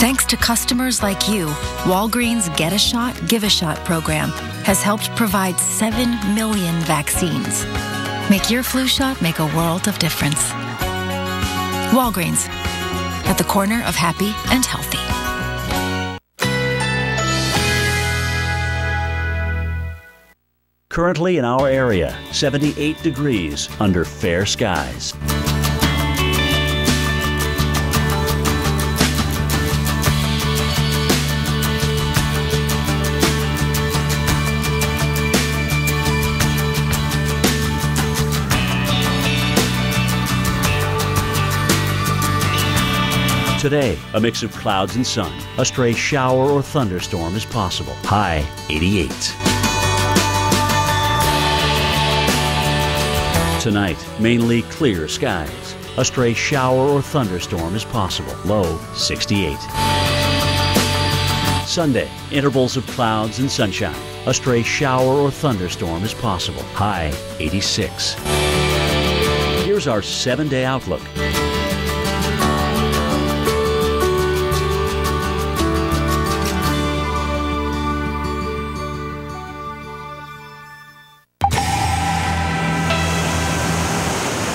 Thanks to customers like you, Walgreens Get a Shot, Give a Shot program has helped provide 7 million vaccines. Make your flu shot make a world of difference. Walgreens, at the corner of happy and healthy. Currently in our area, 78 degrees under fair skies. Today, a mix of clouds and sun. A stray shower or thunderstorm is possible. High 88. Tonight, mainly clear skies. A stray shower or thunderstorm is possible. Low 68. Sunday, intervals of clouds and sunshine. A stray shower or thunderstorm is possible. High 86. Here's our seven day outlook.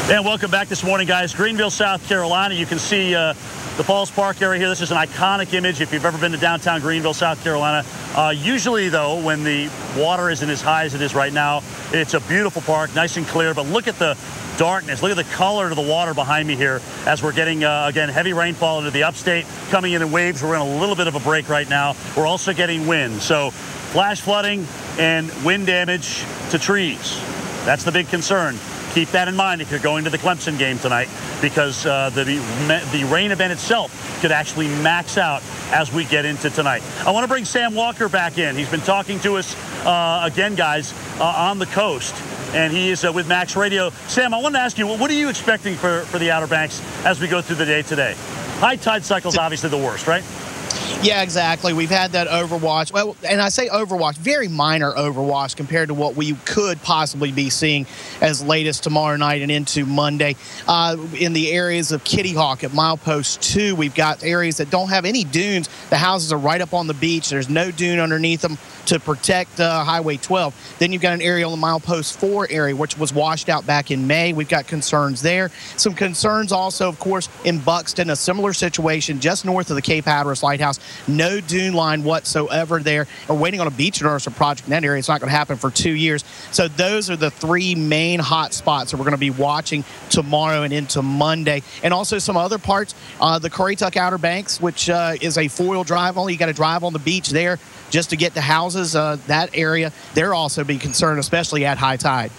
And welcome back this morning, guys. Greenville, South Carolina. You can see uh, the Falls Park area here. This is an iconic image if you've ever been to downtown Greenville, South Carolina. Uh, usually, though, when the water isn't as high as it is right now, it's a beautiful park, nice and clear. But look at the darkness. Look at the color of the water behind me here as we're getting, uh, again, heavy rainfall into the upstate, coming in in waves. We're in a little bit of a break right now. We're also getting wind. So flash flooding and wind damage to trees. That's the big concern keep that in mind if you're going to the Clemson game tonight because uh, the, the rain event itself could actually max out as we get into tonight. I want to bring Sam Walker back in. He's been talking to us uh, again, guys, uh, on the coast. And he is uh, with Max Radio. Sam, I want to ask you, what are you expecting for, for the Outer Banks as we go through the day today? High tide cycle is obviously the worst, right? Yeah, exactly. We've had that overwash. Well, and I say overwash, very minor overwash compared to what we could possibly be seeing as late as tomorrow night and into Monday. Uh, in the areas of Kitty Hawk at milepost two, we've got areas that don't have any dunes. The houses are right up on the beach. There's no dune underneath them to protect uh, Highway 12. Then you've got an area on the milepost four area, which was washed out back in May. We've got concerns there. Some concerns also, of course, in Buxton, a similar situation just north of the Cape Hatteras Lighthouse. No dune line whatsoever there. We're waiting on a beach inertia project in that area. It's not going to happen for two years. So those are the three main hot spots that we're going to be watching tomorrow and into Monday. And also some other parts, uh, the Currituck Outer Banks, which uh, is a four-wheel drive only. You got to drive on the beach there just to get to houses. Uh, that area, they're also be concerned, especially at high tide.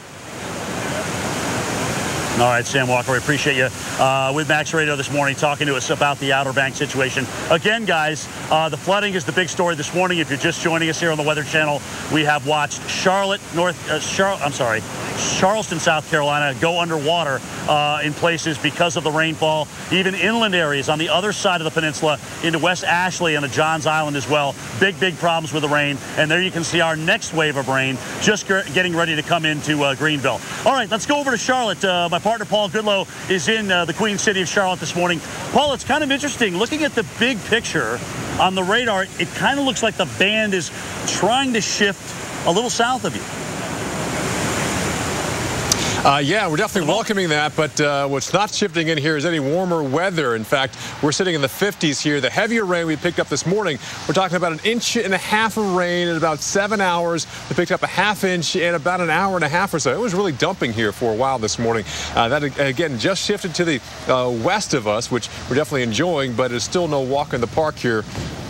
All right, Sam Walker, we appreciate you uh, with Max Radio this morning talking to us about the Outer Bank situation. Again, guys, uh, the flooding is the big story this morning. If you're just joining us here on the Weather Channel, we have watched Charlotte, North, uh, Char- I'm sorry, Charleston, South Carolina go underwater uh, in places because of the rainfall. Even inland areas on the other side of the peninsula into West Ashley and the Johns Island as well. Big, big problems with the rain. And there you can see our next wave of rain just getting ready to come into uh, Greenville. All right, let's go over to Charlotte. Uh, my partner Paul Goodloe is in uh, the Queen City of Charlotte this morning. Paul, it's kind of interesting. Looking at the big picture on the radar, it kind of looks like the band is trying to shift a little south of you. Uh, yeah, we're definitely welcoming that, but uh, what's not shifting in here is any warmer weather. In fact, we're sitting in the 50s here. The heavier rain we picked up this morning, we're talking about an inch and a half of rain in about seven hours. We picked up a half inch in about an hour and a half or so. It was really dumping here for a while this morning. Uh, that, again, just shifted to the uh, west of us, which we're definitely enjoying, but it's still no walk in the park here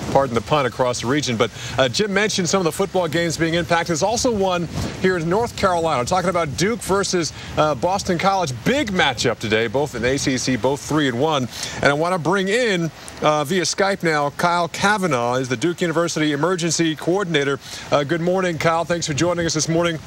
pardon the pun, across the region. But uh, Jim mentioned some of the football games being impacted. There's also one here in North Carolina. talking about Duke versus uh, Boston College. Big matchup today, both in ACC, both three and one. And I want to bring in uh, via Skype now Kyle Cavanaugh is the Duke University Emergency Coordinator. Uh, good morning, Kyle. Thanks for joining us this morning.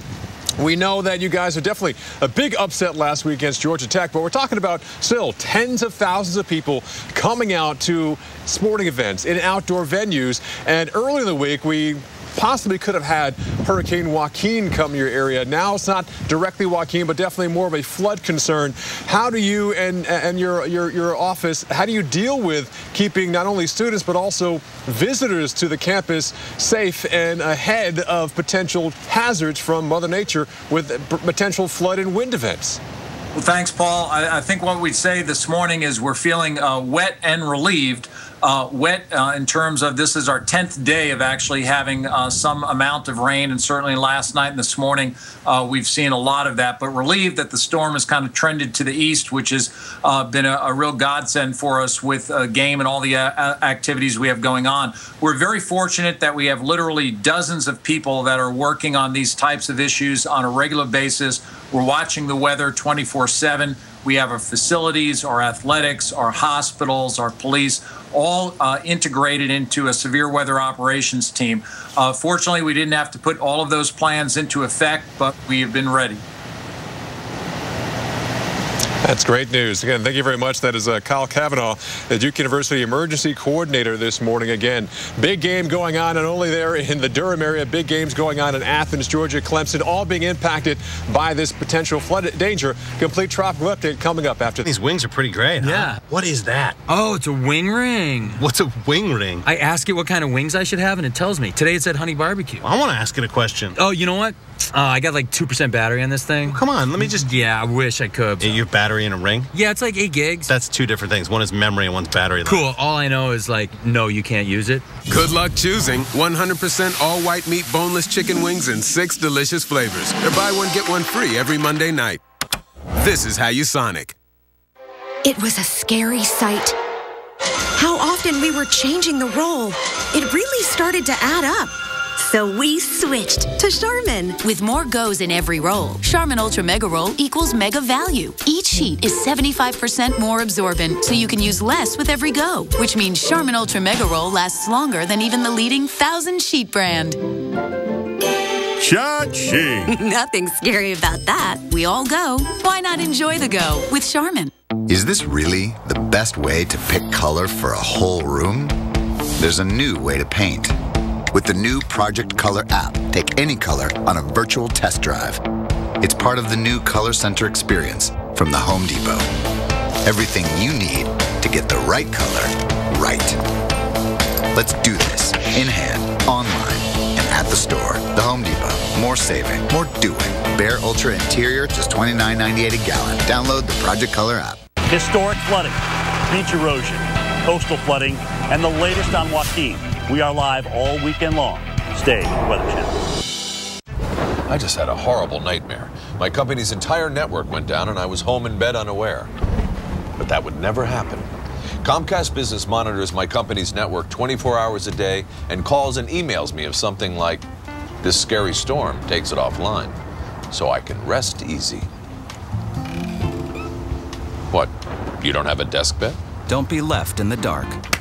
We know that you guys are definitely a big upset last week against Georgia Tech, but we're talking about still tens of thousands of people coming out to sporting events in outdoor venues. And earlier in the week, we possibly could have had Hurricane Joaquin come your area. Now it's not directly Joaquin, but definitely more of a flood concern. How do you and and your your your office how do you deal with keeping not only students but also visitors to the campus safe and ahead of potential hazards from Mother Nature with potential flood and wind events? Well, thanks, Paul. I, I think what we'd say this morning is we're feeling uh, wet and relieved uh, wet uh, in terms of this is our 10th day of actually having uh, some amount of rain. And certainly last night and this morning, uh, we've seen a lot of that. But relieved that the storm has kind of trended to the east, which has uh, been a, a, real godsend for us with a game and all the uh, activities we have going on. We're very fortunate that we have literally dozens of people that are working on these types of issues on a regular basis. We're watching the weather 24 7. We have our facilities, our athletics, our hospitals, our police, all uh, integrated into a severe weather operations team. Uh, fortunately, we didn't have to put all of those plans into effect, but we have been ready. That's great news. Again, thank you very much. That is uh, Kyle Cavanaugh, the Duke University Emergency Coordinator this morning. Again, big game going on not only there in the Durham area, big games going on in Athens, Georgia, Clemson, all being impacted by this potential flood danger. Complete tropical update coming up after these wings are pretty great. Yeah. Huh? What is that? Oh, it's a wing ring. What's a wing ring? I ask it what kind of wings I should have, and it tells me. Today it said honey barbecue. Well, I want to ask it a question. Oh, you know what? Uh, I got like 2% battery on this thing. Well, come on, let me just. Yeah, I wish I could. Your battery in a ring? Yeah, it's like 8 gigs. That's two different things. One is memory and one's battery. Life. Cool. All I know is like, no, you can't use it. Good luck choosing 100% all white meat boneless chicken wings in six delicious flavors. Or buy one, get one free every Monday night. This is how you Sonic. It was a scary sight. How often we were changing the role. It really started to add up. So we switched to Charmin. With more goes in every roll, Charmin Ultra Mega Roll equals mega value. Each sheet is 75% more absorbent, so you can use less with every go, which means Charmin Ultra Mega Roll lasts longer than even the leading 1000 sheet brand. Cha-ching! Nothing scary about that. We all go. Why not enjoy the go with Charmin? Is this really the best way to pick color for a whole room? There's a new way to paint. With the new Project Color app, take any color on a virtual test drive. It's part of the new Color Center experience from the Home Depot. Everything you need to get the right color right. Let's do this in hand, online, and at the store. The Home Depot. More saving, more doing. Behr Ultra Interior, just $29.98 a gallon. Download the Project Color app. Historic flooding, beach erosion, coastal flooding, and the latest on Joaquin. We are live all weekend long. Stay with Weather Channel. I just had a horrible nightmare. My company's entire network went down and I was home in bed unaware. But that would never happen. Comcast Business monitors my company's network 24 hours a day and calls and emails me if something like this scary storm takes it offline so I can rest easy. What? You don't have a desk bed? Don't be left in the dark.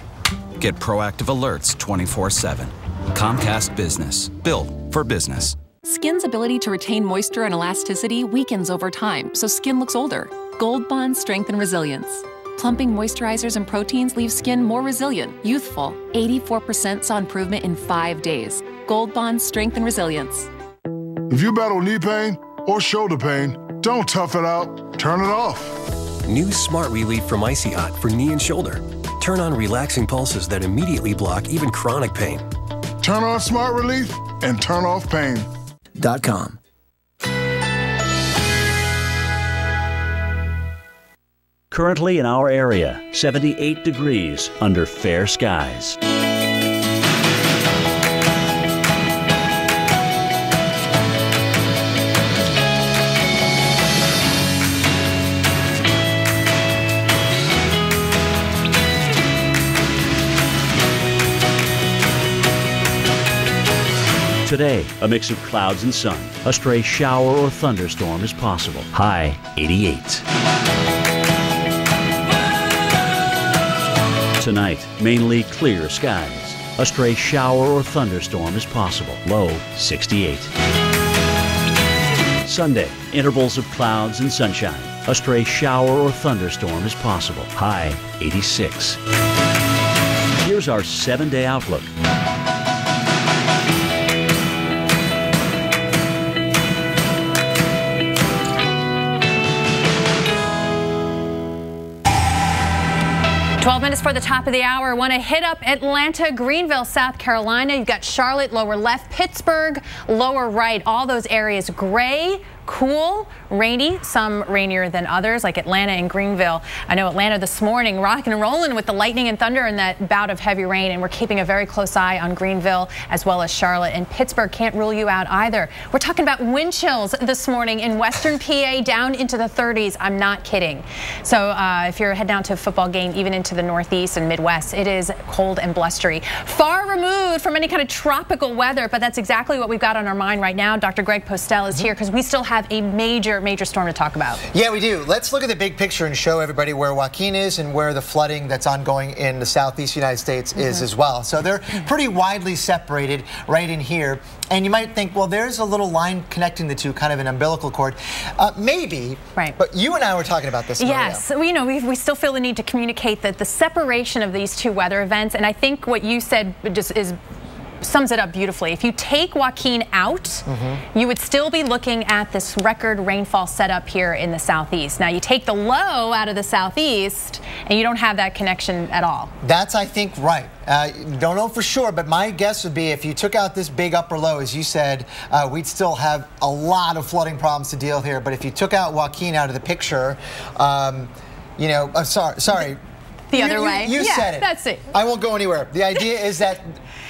Get proactive alerts 24 7. Comcast Business, built for business. Skin's ability to retain moisture and elasticity weakens over time, so skin looks older. Gold Bond strength and resilience. Plumping moisturizers and proteins leave skin more resilient, youthful. 84% saw improvement in five days. Gold Bond strength and resilience. If you battle knee pain or shoulder pain, don't tough it out, turn it off. New Smart Relief from Icy Hot for knee and shoulder. Turn on relaxing pulses that immediately block even chronic pain. Turn on Smart Relief and turn off pain. Dot com. Currently in our area, 78 degrees under fair skies. Today, a mix of clouds and sun. A stray shower or thunderstorm is possible. High 88. Tonight, mainly clear skies. A stray shower or thunderstorm is possible. Low 68. Sunday, intervals of clouds and sunshine. A stray shower or thunderstorm is possible. High 86. Here's our seven day outlook. Twelve minutes for the top of the hour. Want to hit up Atlanta, Greenville, South Carolina. You've got Charlotte, lower left, Pittsburgh, lower right. All those areas gray cool, rainy, some rainier than others, like Atlanta and Greenville. I know Atlanta this morning rocking and rolling with the lightning and thunder and that bout of heavy rain, and we're keeping a very close eye on Greenville as well as Charlotte. And Pittsburgh can't rule you out either. We're talking about wind chills this morning in western PA down into the 30s. I'm not kidding. So uh, if you're heading down to a football game, even into the Northeast and Midwest, it is cold and blustery. Far removed from any kind of tropical weather, but that's exactly what we've got on our mind right now. Dr. Greg Postel is here because we still have a major, major storm to talk about. Yeah, we do. Let's look at the big picture and show everybody where Joaquin is and where the flooding that's ongoing in the southeast United States mm -hmm. is mm-hmm. as well. So they're pretty widely separated right in here. And you might think, well, there's a little line connecting the two, kind of an umbilical cord. Uh, maybe, right. but you and I were talking about this. Yes, we, you know, we, we still feel the need to communicate that the separation of these two weather events, and I think what you said just is sums it up beautifully. If you take Joaquin out, mm -hmm. you would still be looking at this record rainfall setup here in the southeast. Now you take the low out of the southeast and you don't have that connection at all. That's, I think, right. Uh, don't know for sure, but my guess would be if you took out this big upper low, as you said, uh, we'd still have a lot of flooding problems to deal here. But if you took out Joaquin out of the picture, um, you know, uh, sorry, sorry. The you, other you, way. You yeah, said it. That's it. I won't go anywhere. The idea is that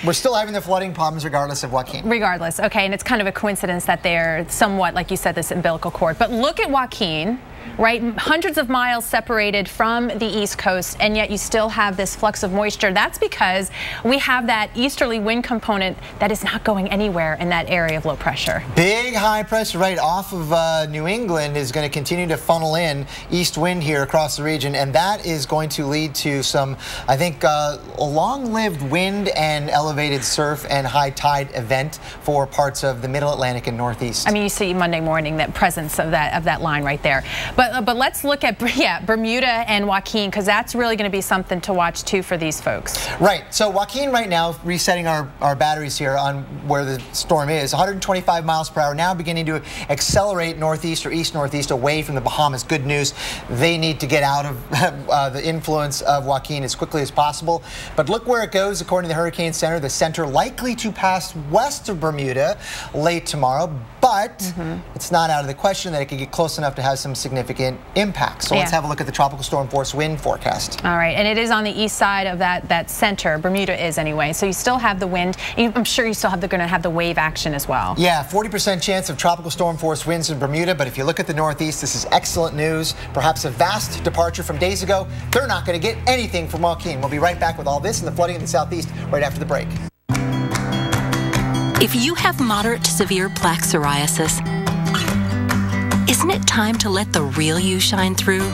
we're still having the flooding problems regardless of Joaquin. Regardless, okay, and it's kind of a coincidence that they're somewhat, like you said, this umbilical cord. But look at Joaquin right? Hundreds of miles separated from the East Coast, and yet you still have this flux of moisture. That's because we have that easterly wind component that is not going anywhere in that area of low pressure. Big high pressure right off of uh, New England is going to continue to funnel in east wind here across the region, and that is going to lead to some, I think, uh, a long-lived wind and elevated surf and high tide event for parts of the Middle Atlantic and Northeast. I mean, you see Monday morning that presence of that of that line right there. But uh, but let's look at yeah Bermuda and Joaquin because that's really going to be something to watch too for these folks. Right. So Joaquin right now resetting our our batteries here on where the storm is 125 miles per hour now beginning to accelerate northeast or east northeast away from the Bahamas. Good news. They need to get out of uh, the influence of Joaquin as quickly as possible. But look where it goes according to the Hurricane Center. The center likely to pass west of Bermuda late tomorrow, but mm -hmm. it's not out of the question that it could get close enough to have some significant significant impact. So yeah. let's have a look at the tropical storm force wind forecast. All right, and it is on the east side of that that center. Bermuda is anyway, so you still have the wind. I'm sure you still have the going to have the wave action as well. Yeah, 40% chance of tropical storm force winds in Bermuda, but if you look at the northeast, this is excellent news. Perhaps a vast departure from days ago. They're not going to get anything from Joaquin. We'll be right back with all this and the flooding in the southeast right after the break. If you have moderate to severe plaque psoriasis, isn't it time to let the real you shine through?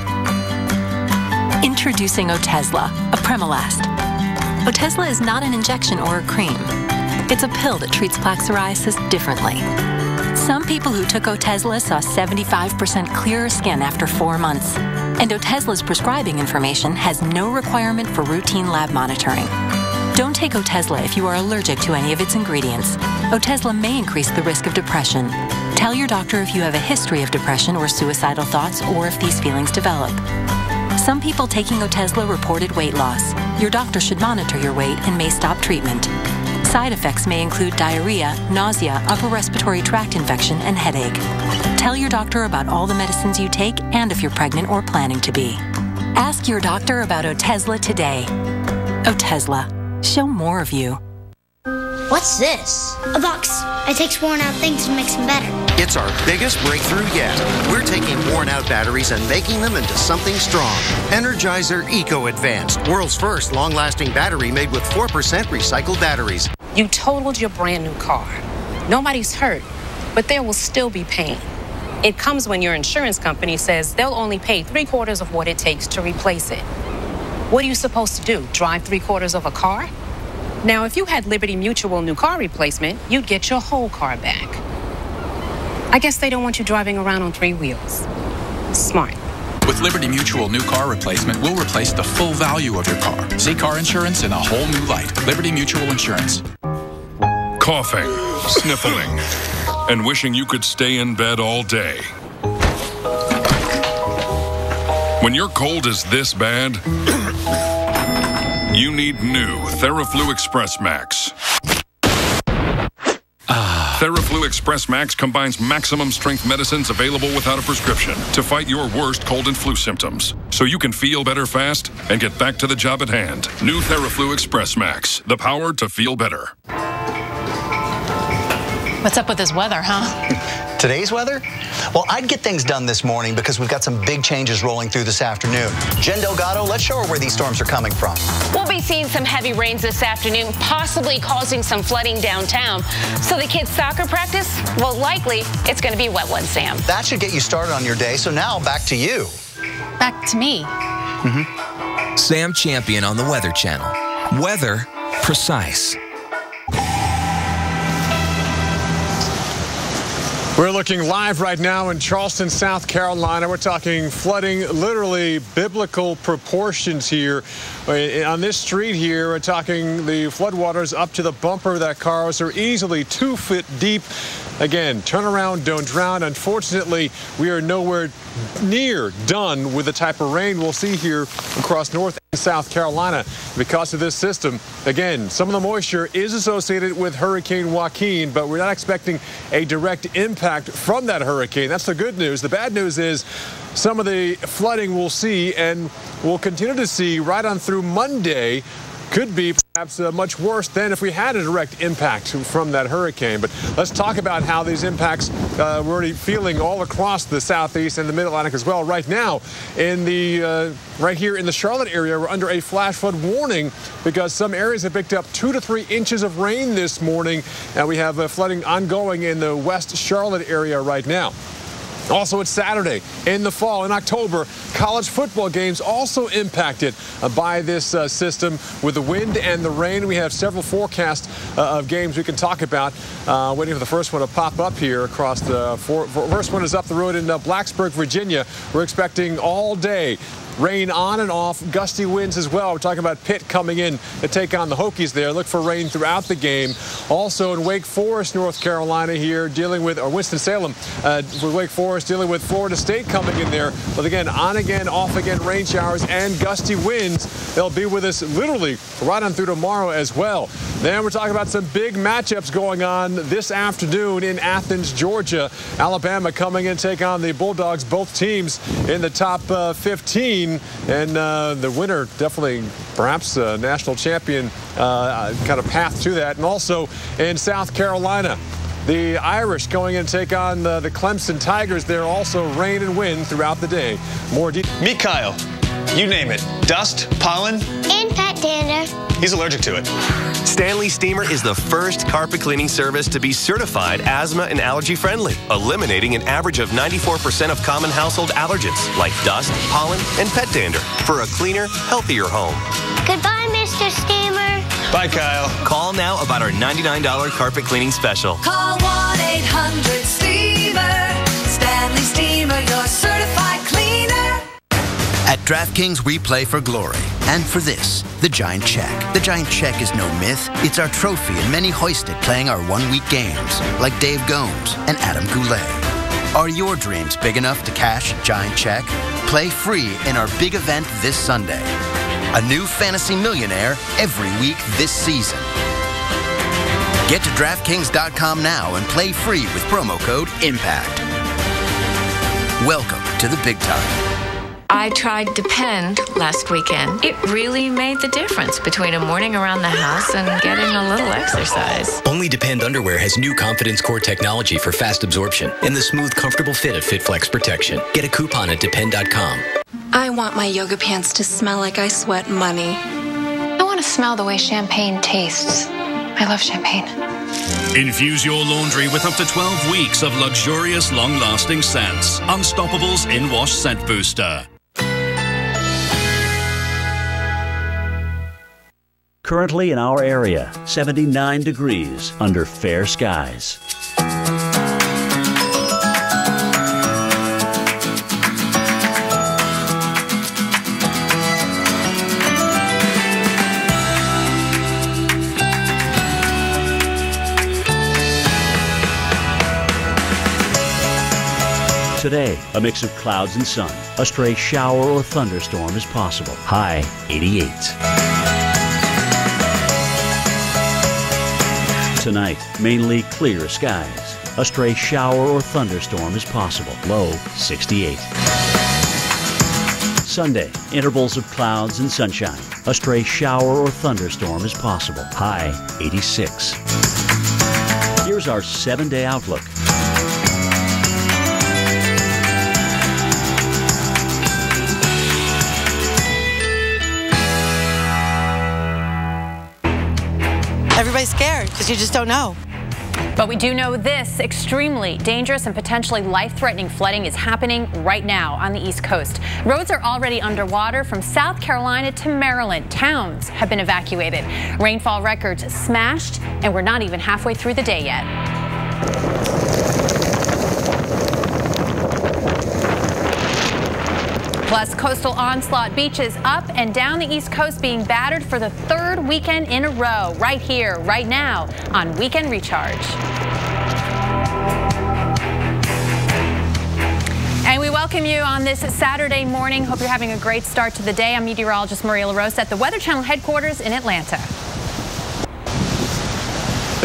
Introducing Otezla, a Premolast. Otezla is not an injection or a cream. It's a pill that treats plaque psoriasis differently. Some people who took Otezla saw 75% clearer skin after four months. And Otezla's prescribing information has no requirement for routine lab monitoring. Don't take Otezla if you are allergic to any of its ingredients. Otezla may increase the risk of depression. Tell your doctor if you have a history of depression or suicidal thoughts or if these feelings develop. Some people taking Otezla reported weight loss. Your doctor should monitor your weight and may stop treatment. Side effects may include diarrhea, nausea, upper respiratory tract infection, and headache. Tell your doctor about all the medicines you take and if you're pregnant or planning to be. Ask your doctor about Otezla today. Otezla, Show more of you. What's this? A box. I take worn out things and makes them better. It's our biggest breakthrough yet. We're taking worn out batteries and making them into something strong. Energizer Eco Advanced, world's first long lasting battery made with 4% recycled batteries. You totaled your brand new car. Nobody's hurt, but there will still be pain. It comes when your insurance company says they'll only pay three quarters of what it takes to replace it. What are you supposed to do? Drive three quarters of a car? Now, if you had Liberty Mutual new car replacement, you'd get your whole car back. I guess they don't want you driving around on three wheels. Smart. With Liberty Mutual new car replacement, we'll replace the full value of your car. See car insurance in a whole new light. Liberty Mutual Insurance. Coughing, sniffling, and wishing you could stay in bed all day. When your cold is this bad, you need new Theraflu Express Max. Theraflu Express Max combines maximum strength medicines available without a prescription to fight your worst cold and flu symptoms. So you can feel better fast and get back to the job at hand. New Theraflu Express Max, the power to feel better. What's up with this weather, huh? Today's weather? Well, I'd get things done this morning because we've got some big changes rolling through this afternoon. Jen Delgado, let's show her where these storms are coming from. We'll be seeing some heavy rains this afternoon, possibly causing some flooding downtown. So the kids' soccer practice, well, likely it's going to be wet one, Sam. That should get you started on your day. So now back to you. Back to me. Mm-hmm. Sam Champion on the Weather Channel. Weather precise. We're looking live right now in Charleston, South Carolina. We're talking flooding, literally biblical proportions here. Uh, uh, on this street here, we're talking the floodwaters up to the bumper of that car. So easily two feet deep. Again, turn around, don't drown. Unfortunately, we are nowhere near done with the type of rain we'll see here across North and South Carolina because of this system. Again, some of the moisture is associated with Hurricane Joaquin, but we're not expecting a direct impact from that hurricane. That's the good news. The bad news is some of the flooding we'll see and we'll continue to see right on through Monday could be perhaps uh, much worse than if we had a direct impact from that hurricane. But let's talk about how these impacts uh, we're already feeling all across the southeast and the mid-Atlantic as well. Right now, in the uh, right here in the Charlotte area, we're under a flash flood warning because some areas have picked up two to three inches of rain this morning, and we have uh, flooding ongoing in the West Charlotte area right now. Also, it's Saturday in the fall. In October, college football games also impacted uh, by this uh, system with the wind and the rain. We have several forecasts uh, of games we can talk about. Uh, waiting for the first one to pop up here across the for, first one is up the road in uh, Blacksburg, Virginia. We're expecting all day Rain on and off, gusty winds as well. We're talking about Pitt coming in to take on the Hokies there. Look for rain throughout the game. Also in Wake Forest, North Carolina here, dealing with, or Winston-Salem, uh, with Wake Forest dealing with Florida State coming in there. But again, on again, off again rain showers and gusty winds. They'll be with us literally right on through tomorrow as well. Then we're talking about some big matchups going on this afternoon in Athens, Georgia. Alabama coming in to take on the Bulldogs, both teams in the top uh, 15 and uh, the winner definitely perhaps a national champion uh, kind of path to that. And also in South Carolina, the Irish going in to take on uh, the Clemson Tigers. There also rain and wind throughout the day. More details. Meet Kyle. You name it. Dust, pollen, and pet dander. He's allergic to it. Stanley Steamer is the first carpet cleaning service to be certified asthma and allergy friendly, eliminating an average of 94% of common household allergens like dust, pollen, and pet dander for a cleaner, healthier home. Goodbye, Mr. Steamer. Bye, Kyle. Call now about our $99 carpet cleaning special. Call 1 800 Steamer. Stanley Steamer, your certified cleaner. At DraftKings, we play for glory. And for this, the Giant Check. The Giant Check is no myth. It's our trophy and many hoisted playing our one-week games, like Dave Gomes and Adam Goulet. Are your dreams big enough to cash Giant Check? Play free in our big event this Sunday. A new fantasy millionaire every week this season. Get to DraftKings.com now and play free with promo code IMPACT. Welcome to the big time. I tried Depend last weekend. It really made the difference between a morning around the house and getting a little exercise. Only Depend underwear has new Confidence Core technology for fast absorption and the smooth, comfortable fit of FitFlex protection. Get a coupon at Depend.com. I want my yoga pants to smell like I sweat money. I want to smell the way champagne tastes. I love champagne. Infuse your laundry with up to 12 weeks of luxurious, long lasting scents. Unstoppables In Wash Scent Booster. Currently in our area, 79 degrees under fair skies. Today, a mix of clouds and sun. A stray shower or thunderstorm is possible. High 88. Tonight, mainly clear skies. A stray shower or thunderstorm is possible. Low 68. Sunday, intervals of clouds and sunshine. A stray shower or thunderstorm is possible. High 86. Here's our seven day outlook. Because you just don't know. But we do know this extremely dangerous and potentially life threatening flooding is happening right now on the East Coast. Roads are already underwater from South Carolina to Maryland. Towns have been evacuated. Rainfall records smashed, and we're not even halfway through the day yet. Plus, coastal onslaught beaches up and down the East Coast being battered for the third weekend in a row, right here, right now, on Weekend Recharge. And we welcome you on this Saturday morning. Hope you're having a great start to the day. I'm meteorologist Maria LaRosa at the Weather Channel headquarters in Atlanta.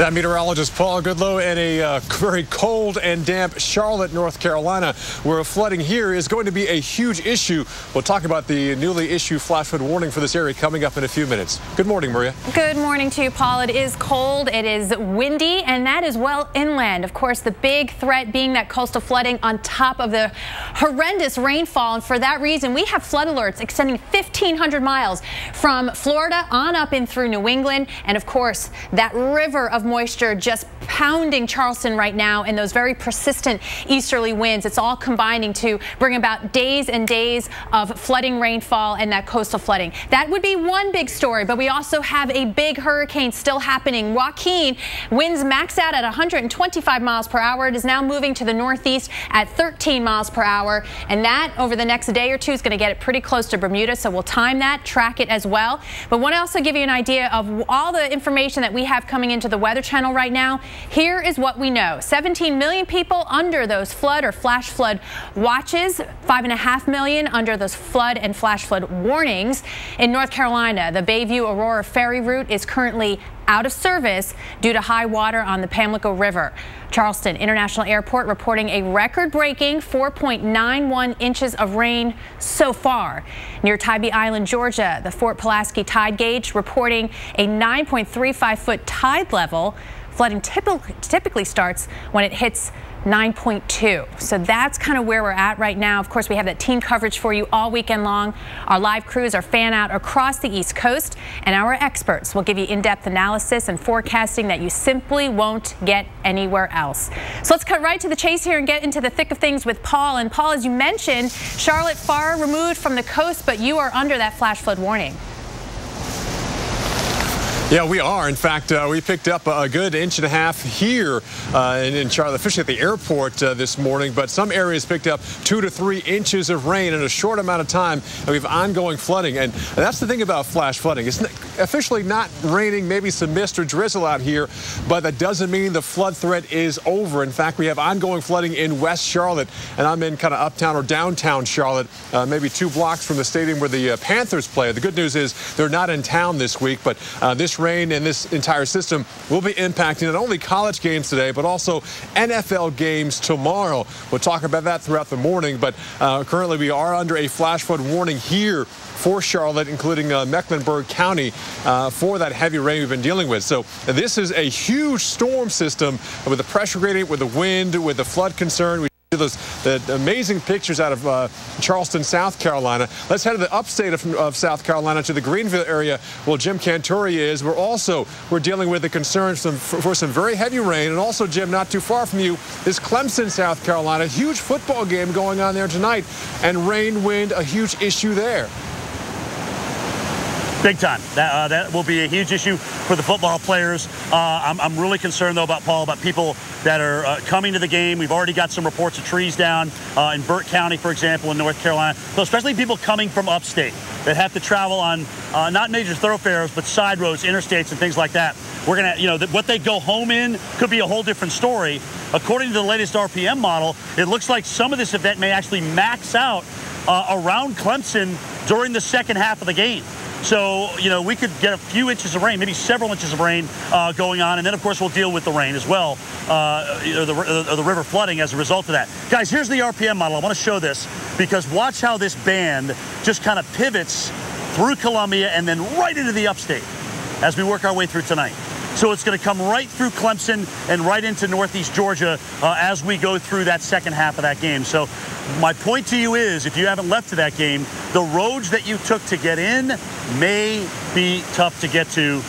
That meteorologist Paul Goodloe in a uh, very cold and damp Charlotte, North Carolina, where flooding here is going to be a huge issue. We'll talk about the newly issued flash flood warning for this area coming up in a few minutes. Good morning, Maria. Good morning to you, Paul. It is cold, it is windy, and that is well inland. Of course, the big threat being that coastal flooding on top of the horrendous rainfall. And for that reason, we have flood alerts extending 1,500 miles from Florida on up in through New England. And of course, that river of moisture just pounding Charleston right now and those very persistent easterly winds. It's all combining to bring about days and days of flooding rainfall and that coastal flooding. That would be one big story, but we also have a big hurricane still happening. Joaquin winds max out at 125 miles per hour. It is now moving to the northeast at 13 miles per hour, and that over the next day or two is going to get it pretty close to Bermuda, so we'll time that, track it as well. But want to also give you an idea of all the information that we have coming into the Weather Channel right now. Here is what we know. 17 million people under those flood or flash flood watches, 5.5 million under those flood and flash flood warnings. In North Carolina, the Bayview Aurora ferry route is currently out of service due to high water on the Pamlico River. Charleston International Airport reporting a record-breaking 4.91 inches of rain so far. Near Tybee Island, Georgia, the Fort Pulaski tide gauge reporting a 9.35 foot tide level. Flooding typically, typically starts when it hits 9.2. So that's kind of where we're at right now. Of course, we have that team coverage for you all weekend long. Our live crews are fan out across the East Coast, and our experts will give you in-depth analysis and forecasting that you simply won't get anywhere else. So let's cut right to the chase here and get into the thick of things with Paul. And Paul, as you mentioned, Charlotte far removed from the coast, but you are under that flash flood warning. Yeah, we are. In fact, uh, we picked up a good inch and a half here uh, in, in, Charlotte, officially at the airport uh, this morning. But some areas picked up two to three inches of rain in a short amount of time. And we have ongoing flooding. And that's the thing about flash flooding. It's officially not raining, maybe some mist or drizzle out here, but that doesn't mean the flood threat is over. In fact, we have ongoing flooding in West Charlotte. And I'm in kind of uptown or downtown Charlotte, uh, maybe two blocks from the stadium where the uh, Panthers play. The good news is they're not in town this week, but uh, this rain and this entire system will be impacting not only college games today, but also NFL games tomorrow. We'll talk about that throughout the morning, but uh, currently we are under a flash flood warning here for Charlotte, including uh, Mecklenburg County, uh, for that heavy rain we've been dealing with. So this is a huge storm system with the pressure gradient, with the wind, with the flood concern. Those the amazing pictures out of uh, Charleston, South Carolina. Let's head to the upstate of, of, South Carolina to the Greenville area. Well, Jim Cantore is. We're also we're dealing with the concerns for, for some very heavy rain, and also Jim, not too far from you is Clemson, South Carolina. Huge football game going on there tonight, and rain, wind, a huge issue there. Big time. That, uh, that will be a huge issue for the football players. Uh, I'm, I'm, really concerned, though, about Paul, about people that are uh, coming to the game. We've already got some reports of trees down uh, in Burke County, for example, in North Carolina. So especially people coming from upstate that have to travel on uh, not major thoroughfares, but side roads, interstates, and things like that. We're to, you know, what they go home in could be a whole different story. According to the latest RPM model, it looks like some of this event may actually max out uh, around Clemson during the second half of the game. So, you know, we could get a few inches of rain, maybe several inches of rain uh, going on. And then, of course, we'll deal with the rain as well, uh, or, the, or the river flooding as a result of that. Guys, here's the RPM model. I want to show this because watch how this band just kind of pivots through Columbia and then right into the upstate as we work our way through tonight. So it's going to come right through Clemson and right into Northeast Georgia uh, as we go through that second half of that game. So my point to you is, if you haven't left to that game, the roads that you took to get in may be tough to get to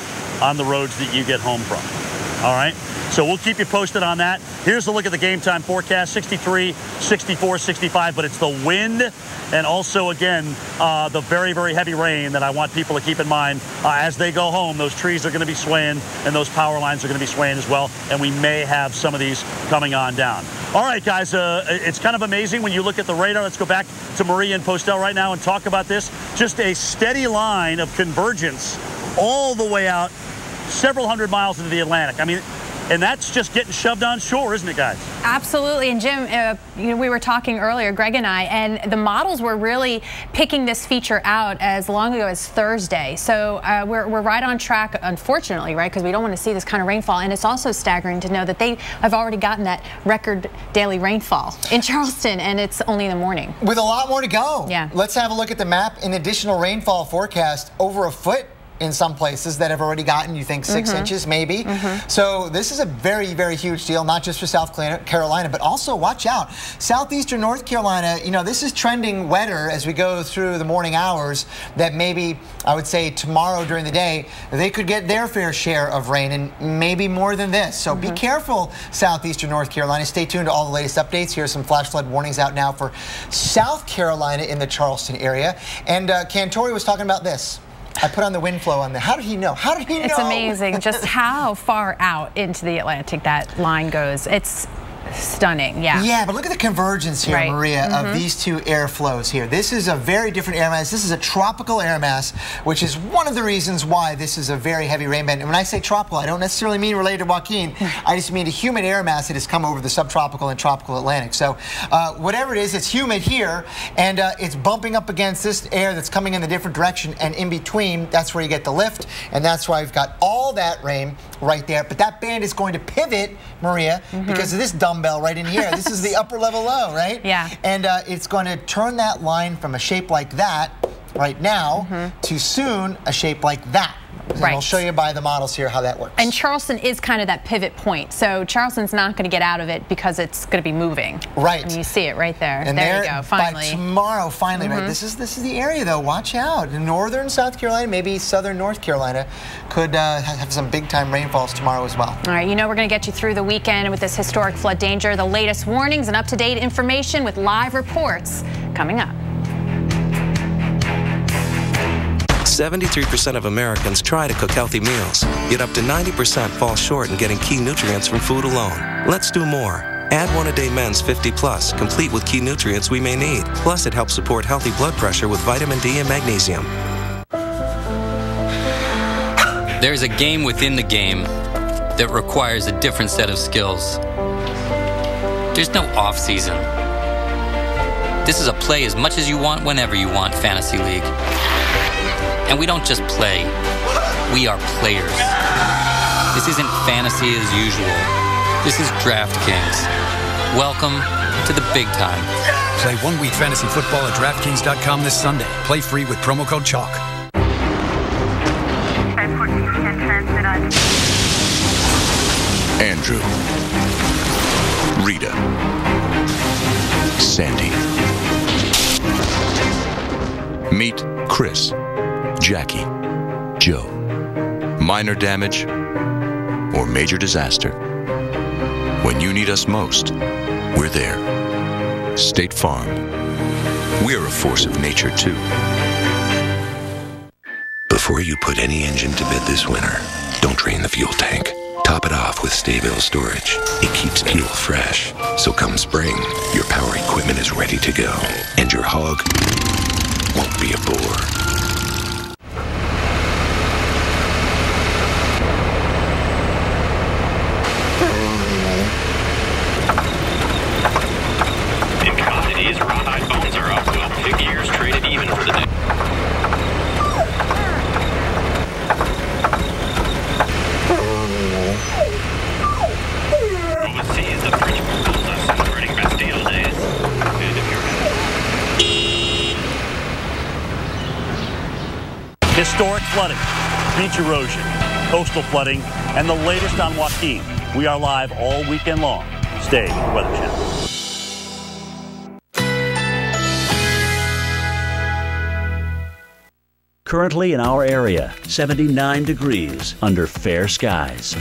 on the roads that you get home from. All right? So we'll keep you posted on that. Here's a look at the game time forecast 63, 64, 65, but it's the wind and also, again, uh, the very, very heavy rain that I want people to keep in mind uh, as they go home. Those trees are going to be swaying and those power lines are going to be swaying as well. And we may have some of these coming on down. All right, guys, uh, it's kind of amazing when you look at the radar. Let's go back to Maria and Postel right now and talk about this. Just a steady line of convergence all the way out several hundred miles into the Atlantic. I mean, and that's just getting shoved on shore, isn't it, guys? Absolutely. And Jim, uh, you know, we were talking earlier, Greg and I, and the models were really picking this feature out as long ago as Thursday. So uh, we're, we're right on track, unfortunately, right? Because we don't want to see this kind of rainfall. And it's also staggering to know that they have already gotten that record daily rainfall in Charleston, and it's only in the morning. With a lot more to go. Yeah. Let's have a look at the map. An additional rainfall forecast over a foot in some places that have already gotten, you think, 6 mm -hmm. inches maybe. Mm -hmm. So this is a very, very huge deal, not just for South Carolina, but also watch out. Southeastern North Carolina, you know, this is trending wetter as we go through the morning hours that maybe, I would say, tomorrow during the day, they could get their fair share of rain and maybe more than this. So mm -hmm. be mm-hmm. careful, Southeastern North Carolina. Stay tuned to all the latest updates. Here's some flash flood warnings out now for South Carolina in the Charleston area. And uh, Cantore was talking about this. I put on the wind flow on there. How did he know? How did he know? It's amazing just how far out into the Atlantic that line goes. It's stunning. Yeah. Yeah, but look at the convergence here, right. Maria, mm -hmm. of mm-hmm. these two air flows here. This is a very different air mass. This is a tropical air mass, which is one of the reasons why this is a very heavy rain band. And when I say tropical, I don't necessarily mean related to Joaquin. I just mean a humid air mass that has come over the subtropical and tropical Atlantic. So uh, whatever it is, it's humid here, and uh, it's bumping up against this air that's coming in the different direction, and in between, that's where you get the lift, and that's why we've got all that rain right there. But that band is going to pivot, Maria, mm -hmm. because of this dumb dumbbell right in here. this is the upper level low, right? Yeah. And uh, it's going to turn that line from a shape like that right now mm -hmm. to soon a shape like that. Right. I'll show you by the models here how that works. And Charleston is kind of that pivot point. So Charleston's not going to get out of it because it's going to be moving. Right. Mean, you see it right there. And there, you go. Finally. By tomorrow, finally, mm -hmm. right? Mm-hmm. This is this is the area though. Watch out. Northern South Carolina, maybe southern North Carolina, could uh, have some big time rainfalls tomorrow as well. All right. You know we're going to get you through the weekend with this historic flood danger. The latest warnings and up to date information with live reports coming up. 73% of Americans try to cook healthy meals, yet up to 90% fall short in getting key nutrients from food alone. Let's do more. Add one a day men's 50 plus, complete with key nutrients we may need. Plus, it helps support healthy blood pressure with vitamin D and magnesium. There's a game within the game that requires a different set of skills. There's no off season. This is a play as much as you want whenever you want Fantasy League. And we don't just play, we are players. This isn't fantasy as usual. This is DraftKings. Welcome to the big time. Play one week fantasy football at DraftKings.com this Sunday. Play free with promo code CHALK. Andrew. Rita. Sandy. Meet Chris, Jackie, Joe. Minor damage or major disaster. When you need us most, we're there. State Farm. We're a force of nature, too. Before you put any engine to bed this winter, don't drain the fuel tank. Top it off with STA-BIL storage. It keeps fuel fresh. So come spring, your power equipment is ready to go. And your hog won't be a bore. In commodities, rawhide bones are up, while pig ears traded even for the day. Overseas, the French locals are celebrating Bastille Days. And if you're Historic flooding, beach erosion, coastal flooding, and the latest on Joaquin. We are live all weekend long. Stay with the Weather Channel. Currently in our area, 79 degrees under fair skies.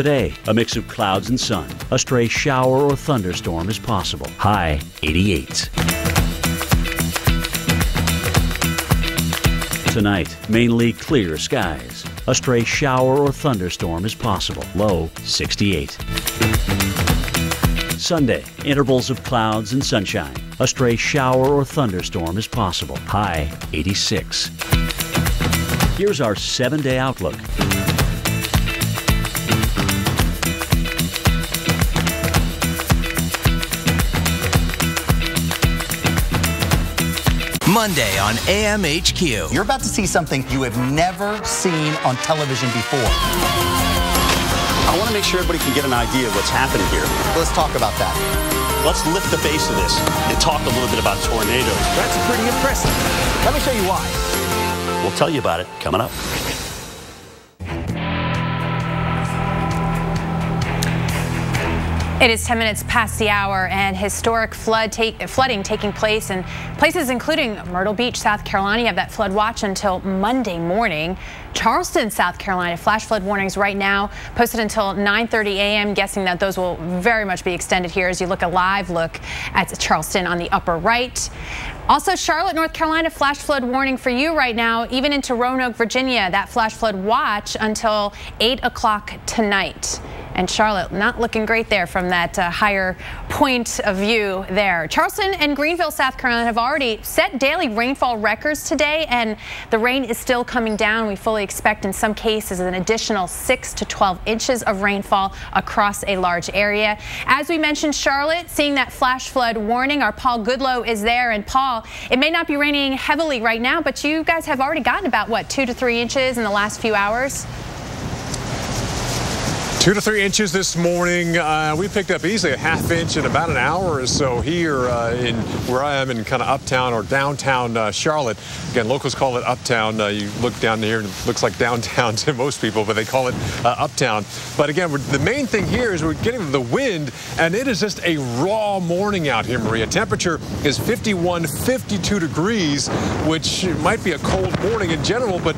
Today, a mix of clouds and sun. A stray shower or thunderstorm is possible. High 88. Tonight, mainly clear skies. A stray shower or thunderstorm is possible. Low 68. Sunday, intervals of clouds and sunshine. A stray shower or thunderstorm is possible. High 86. Here's our seven day outlook. Monday on AMHQ. You're about to see something you have never seen on television before. I want to make sure everybody can get an idea of what's happening here. Let's talk about that. Let's lift the base of this and talk a little bit about tornadoes. That's pretty impressive. Let me show you why. We'll tell you about it coming up. It is 10 minutes past the hour and historic flood take, flooding taking place in places including Myrtle Beach, South Carolina. You have that flood watch until Monday morning. Charleston, South Carolina, flash flood warnings right now posted until 9:30 a.m. Guessing that those will very much be extended here as you look a live look at Charleston on the upper right. Also, Charlotte, North Carolina, flash flood warning for you right now, even into Roanoke, Virginia. That flash flood watch until 8 o'clock tonight. And Charlotte not looking great there from that uh, higher point of view there. Charleston and Greenville, South Carolina have already set daily rainfall records today, and the rain is still coming down. We fully expect in some cases an additional 6 to 12 inches of rainfall across a large area. As we mentioned, Charlotte seeing that flash flood warning. Our Paul Goodloe is there. And Paul, it may not be raining heavily right now, but you guys have already gotten about, what, two to three inches in the last few hours? Two to three inches this morning. Uh, we picked up easily a half inch in about an hour or so here uh, in where I am in kind of uptown or downtown uh, Charlotte. Again, locals call it uptown. Uh, you look down here and it looks like downtown to most people, but they call it uh, uptown. But again, the main thing here is we're getting the wind, and it is just a raw morning out here, Maria. Temperature is 51, 52 degrees, which might be a cold morning in general, but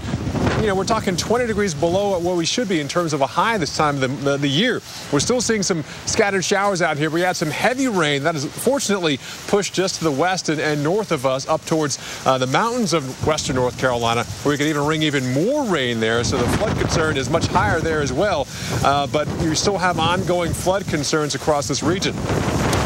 you know, we're talking 20 degrees below what we should be in terms of a high this time of the, the, the, year. We're still seeing some scattered showers out here. We had some heavy rain that is fortunately pushed just to the west and, and north of us up towards uh, the mountains of western North Carolina, where we could even ring even more rain there. So the flood concern is much higher there as well. Uh, but you still have ongoing flood concerns across this region.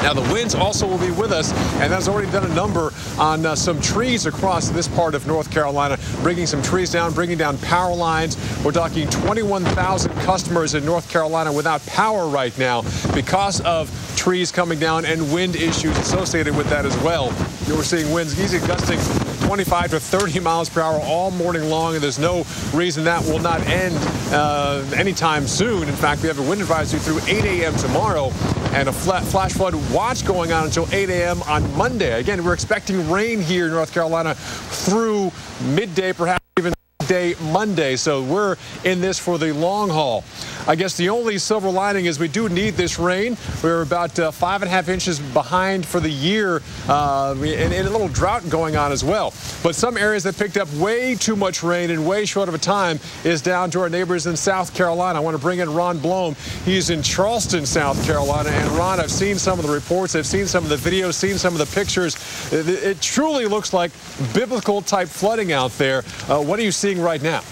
Now, the winds also will be with us, and that's already done a number on uh, some trees across this part of North Carolina, bringing some trees down, bringing down power lines. We're talking 21,000 customers in North Carolina without power right now because of trees coming down and wind issues associated with that as well. We're seeing winds easy gusting 25 to 30 miles per hour all morning long, and there's no reason that will not end uh, anytime soon. In fact, we have a wind advisory through 8 a.m. tomorrow and a flash flood watch going on until 8 a.m. on Monday. Again, we're expecting rain here in North Carolina through midday, perhaps even day Monday. So we're in this for the long haul. I guess the only silver lining is we do need this rain. We're about uh, five and a half inches behind for the year uh, and, and, a little drought going on as well. But some areas that picked up way too much rain in way short of a time is down to our neighbors in South Carolina. I want to bring in Ron Blome. He's in Charleston, South Carolina. And Ron, I've seen some of the reports. I've seen some of the videos, seen some of the pictures. It, it truly looks like biblical type flooding out there. Uh, what are you seeing right now?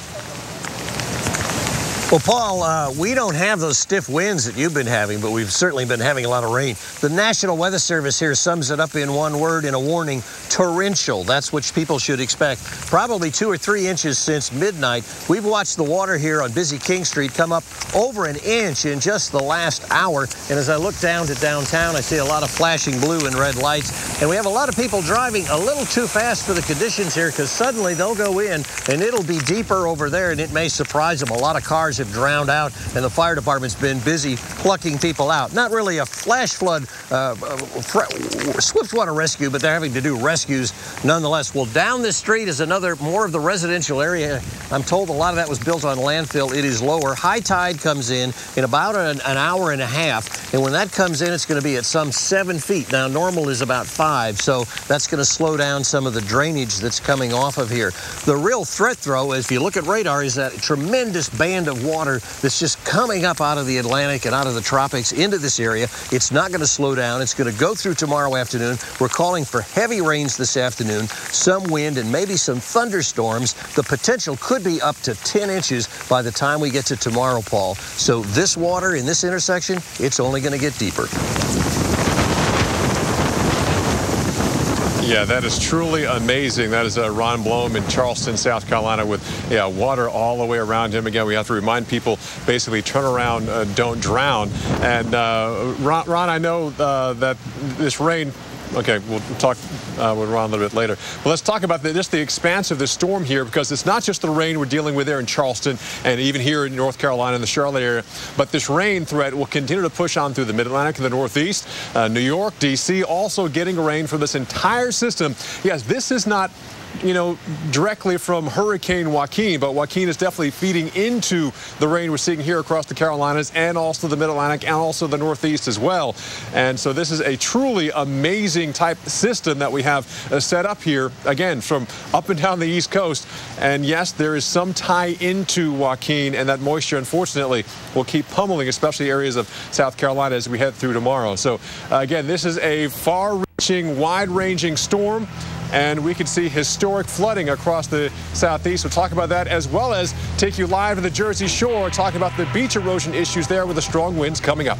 Well, Paul, uh, we don't have those stiff winds that you've been having, but we've certainly been having a lot of rain. The National Weather Service here sums it up in one word in a warning, torrential. That's what people should expect. Probably two or three inches since midnight. We've watched the water here on busy King Street come up over an inch in just the last hour. And as I look down to downtown, I see a lot of flashing blue and red lights. And we have a lot of people driving a little too fast for the conditions here because suddenly they'll go in and it'll be deeper over there and it may surprise them. A lot of cars have drowned out, and the fire department's been busy plucking people out. Not really a flash flood uh, swift water rescue, but they're having to do rescues nonetheless. Well, down this street is another more of the residential area. I'm told a lot of that was built on landfill. It is lower. High tide comes in in about an, an hour and a half, and when that comes in, it's going to be at some seven feet. Now, normal is about five, so that's going to slow down some of the drainage that's coming off of here. The real threat, though, if you look at radar, is that tremendous band of water that's just coming up out of the Atlantic and out of the tropics into this area. It's not going to slow down. It's going to go through tomorrow afternoon. We're calling for heavy rains this afternoon, some wind, and maybe some thunderstorms. The potential could be up to 10 inches by the time we get to tomorrow, Paul. So this water in this intersection, it's only going to get deeper. Yeah, that is truly amazing. That is uh, Ron Blome in Charleston, South Carolina, with yeah, water all the way around him. Again, we have to remind people basically turn around, uh, don't drown. And uh, Ron, Ron, I know uh, that this rain Okay, we'll talk uh, with Ron a little bit later. But let's talk about the, just the expanse of the storm here because it's not just the rain we're dealing with there in Charleston and even here in North Carolina in the Charlotte area, but this rain threat will continue to push on through the Mid-Atlantic and the Northeast. Uh, New York, D.C. also getting rain from this entire system. Yes, this is not you know, directly from Hurricane Joaquin, but Joaquin is definitely feeding into the rain we're seeing here across the Carolinas and also the Mid-Atlantic and also the Northeast as well. And so this is a truly amazing type system that we have uh, set up here, again, from up and down the East Coast. And yes, there is some tie into Joaquin, and that moisture, unfortunately, will keep pummeling, especially areas of South Carolina as we head through tomorrow. So, uh, again, this is a far-reaching, wide-ranging storm and we could see historic flooding across the southeast. We'll talk about that as well as take you live to the Jersey Shore, talking about the beach erosion issues there with the strong winds coming up.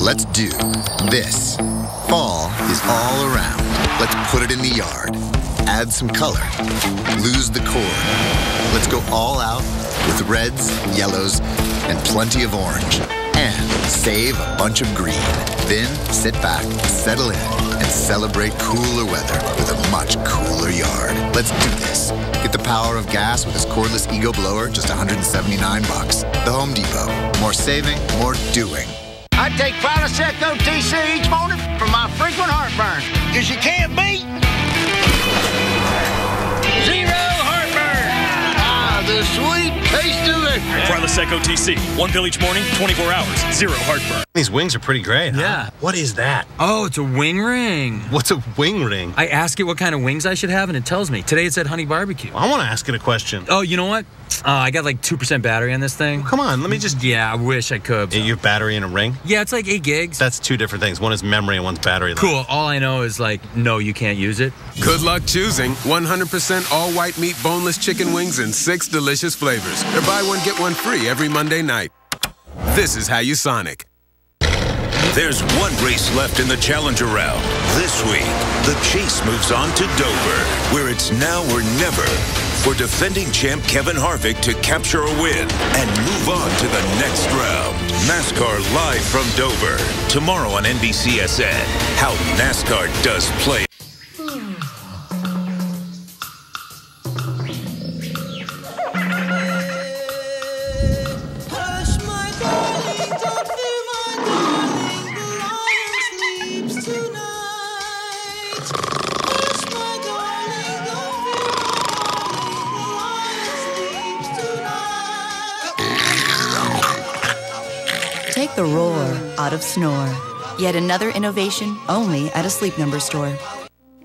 Let's do this. Fall is all around. Let's put it in the yard. Add some color. Lose the cord. Let's go all out with reds, yellows, and plenty of orange. And save a bunch of green. Then sit back, settle in, and celebrate cooler weather with a much cooler yard. Let's do this. Get the power of gas with this cordless Ego blower, just 179 bucks. The Home Depot. More saving, more doing. I take Prilosec OTC each morning for my frequent heartburn, because you can't beat zero heartburn. Ah, the sweet taste of it. Prilosec OTC. One pill each morning, 24 hours, zero heartburn. These wings are pretty great. Huh? Yeah. What is that? Oh, it's a wing ring. What's a wing ring? I ask it what kind of wings I should have, and it tells me. Today it said honey barbecue. I want to ask it a question. Oh, you know what? Uh, I got like 2% battery on this thing. Well, come on, let me just. Yeah, I wish I could. So. You have battery in a ring? Yeah, it's like 8 gigs. That's two different things. One is memory and one's battery. Life. Cool. All I know is like, no, you can't use it. Good luck choosing 100% all white meat boneless chicken wings in six delicious flavors. Or buy one, get one free every Monday night. This is how you Sonic. There's one race left in the Challenger round. This week, the chase moves on to Dover, where it's now or never for defending champ Kevin Harvick to capture a win and move on to the next round. NASCAR live from Dover. Tomorrow on NBCSN. How NASCAR does play. Out of snore. Yet another innovation only at a Sleep Number store.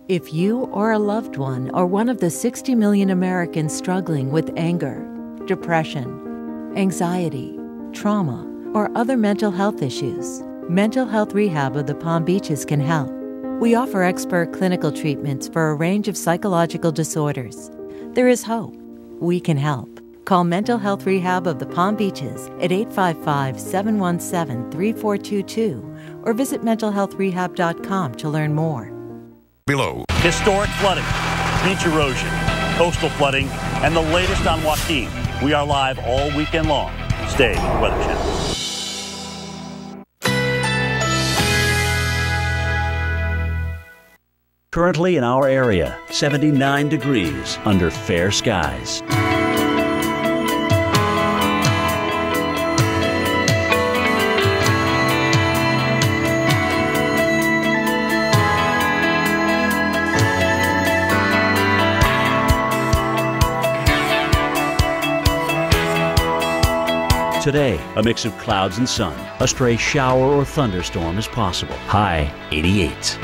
If you or a loved one are one of the 60 million Americans struggling with anger, depression, anxiety, trauma, or other mental health issues, Mental Health Rehab of the Palm Beaches can help. We offer expert clinical treatments for a range of psychological disorders. There is hope. We can help. Call Mental Health Rehab of the Palm Beaches at 855 717 3422 or visit mentalhealthrehab.com to learn more. Below. Historic flooding, beach erosion, coastal flooding, and the latest on Joaquin. We are live all weekend long. Stay with the Weather Channel. Currently in our area, 79 degrees under fair skies. Today, a mix of clouds and sun. A stray shower or thunderstorm is possible. High 88.